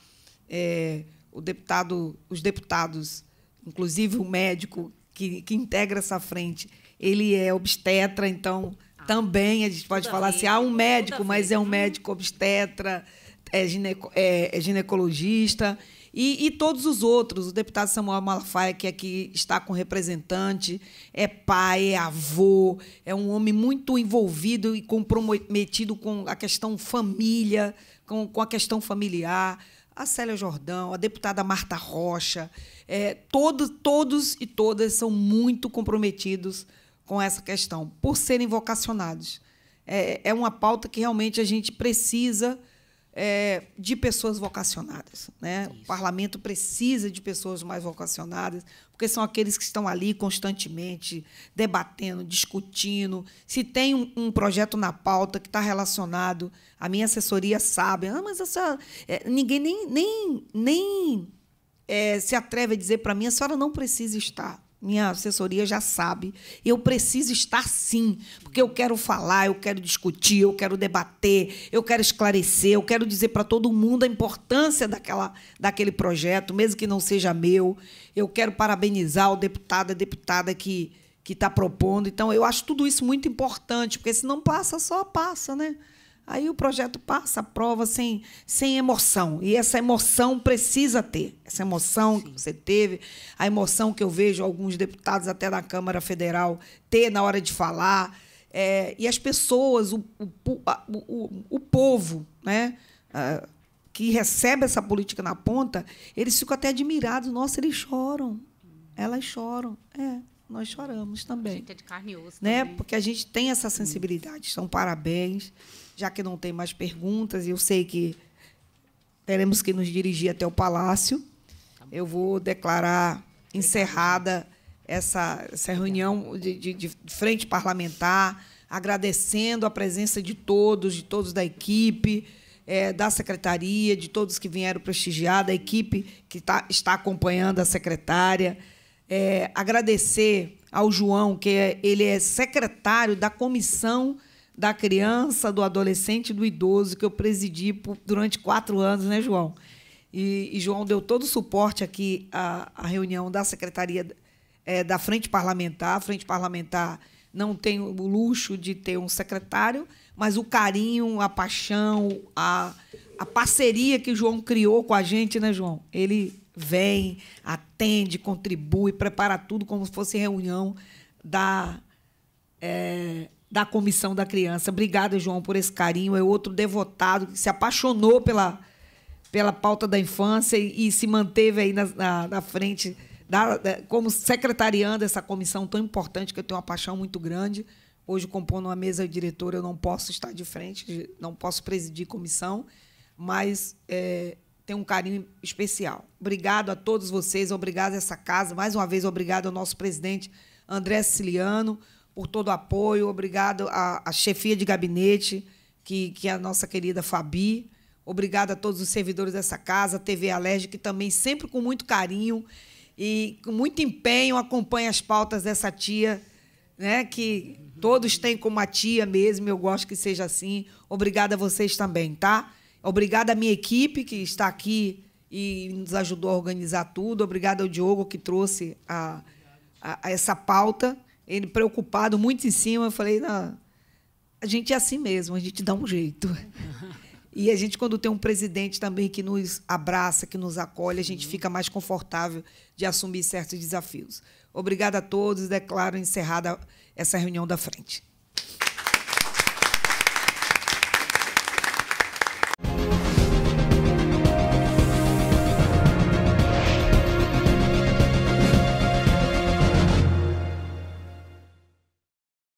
É, o deputado, os deputados, inclusive o médico que, que integra essa frente, ele é obstetra, então ah, também a gente pode falar assim, ah, um médico, mas é um médico obstetra, é, gineco, é, é ginecologista. E, e, todos os outros, o deputado Samuel Malafaia, que aqui está com representante, é pai, é avô, é um homem muito envolvido e comprometido com a questão família, com, com a questão familiar. A Célia Jordão, a deputada Marta Rocha, é, todos, todos e todas são muito comprometidos com essa questão, por serem vocacionados. É, é uma pauta que realmente a gente precisa é, de pessoas vocacionadas. Né? O parlamento precisa de pessoas mais vocacionadas, porque são aqueles que estão ali constantemente debatendo, discutindo. Se tem um, um projeto na pauta que está relacionado, a minha assessoria sabe, ah, mas essa, é, ninguém nem, nem, nem é, se atreve a dizer para mim, a senhora não precisa estar minha assessoria já sabe. Eu preciso estar sim, porque eu quero falar, eu quero discutir, eu quero debater, eu quero esclarecer, eu quero dizer para todo mundo a importância daquela, daquele projeto, mesmo que não seja meu. Eu quero parabenizar o deputado, a deputada que que está propondo. Então, eu acho tudo isso muito importante, porque se não passa, só passa, né? Aí o projeto passa, aprova sem, sem emoção. E essa emoção precisa ter. Essa emoção Sim. que você teve, a emoção que eu vejo alguns deputados até na Câmara Federal ter na hora de falar. É, e as pessoas, o, o, o, o povo, né? Uh, que recebe essa política na ponta, eles ficam até admirados. Nossa, eles choram. Elas choram. É, nós choramos também. A gente é de carne e osso né? Também. Porque a gente tem essa sensibilidade. Então, parabéns já que não tem mais perguntas, e eu sei que teremos que nos dirigir até o Palácio, eu vou declarar encerrada essa, essa reunião de, de, de frente parlamentar, agradecendo a presença de todos, de todos da equipe, é, da secretaria, de todos que vieram prestigiar, da equipe que tá, está acompanhando a secretária. É, agradecer ao João, que é, ele é secretário da comissão da criança, do adolescente e do idoso, que eu presidi por, durante quatro anos, né, João? E, e, João deu todo o suporte aqui à, à reunião da Secretaria é, da Frente Parlamentar. A Frente Parlamentar não tem o luxo de ter um secretário, mas o carinho, a paixão, a, a parceria que João criou com a gente, né, João? Ele vem, atende, contribui, prepara tudo como se fosse reunião da. É, da Comissão da Criança. Obrigada, João, por esse carinho. É outro devotado que se apaixonou pela, pela pauta da infância e, e se manteve aí na, na, na frente, da, da, como secretariando essa comissão tão importante, que eu tenho uma paixão muito grande. Hoje, compondo uma mesa diretora, eu não posso estar de frente, não posso presidir comissão, mas é, tenho um carinho especial. Obrigado a todos vocês, obrigado a essa casa. Mais uma vez, obrigado ao nosso presidente André Siciliano por todo o apoio. Obrigado à, à chefia de gabinete, que, que é a nossa querida Fabi. Obrigado a todos os servidores dessa casa, TV Alerj, que também sempre com muito carinho e com muito empenho acompanha as pautas dessa tia, né, que todos têm como a tia mesmo, eu gosto que seja assim. Obrigada a vocês também, tá? Obrigada à minha equipe que está aqui e nos ajudou a organizar tudo. Obrigada ao Diogo que trouxe a, a, a essa pauta. Ele preocupado muito em cima. Eu falei, não, a gente é assim mesmo, a gente dá um jeito. (laughs) E a gente, quando tem um presidente também que nos abraça, que nos acolhe, a gente fica mais confortável de assumir certos desafios. Obrigada a todos. Declaro encerrada essa reunião da frente.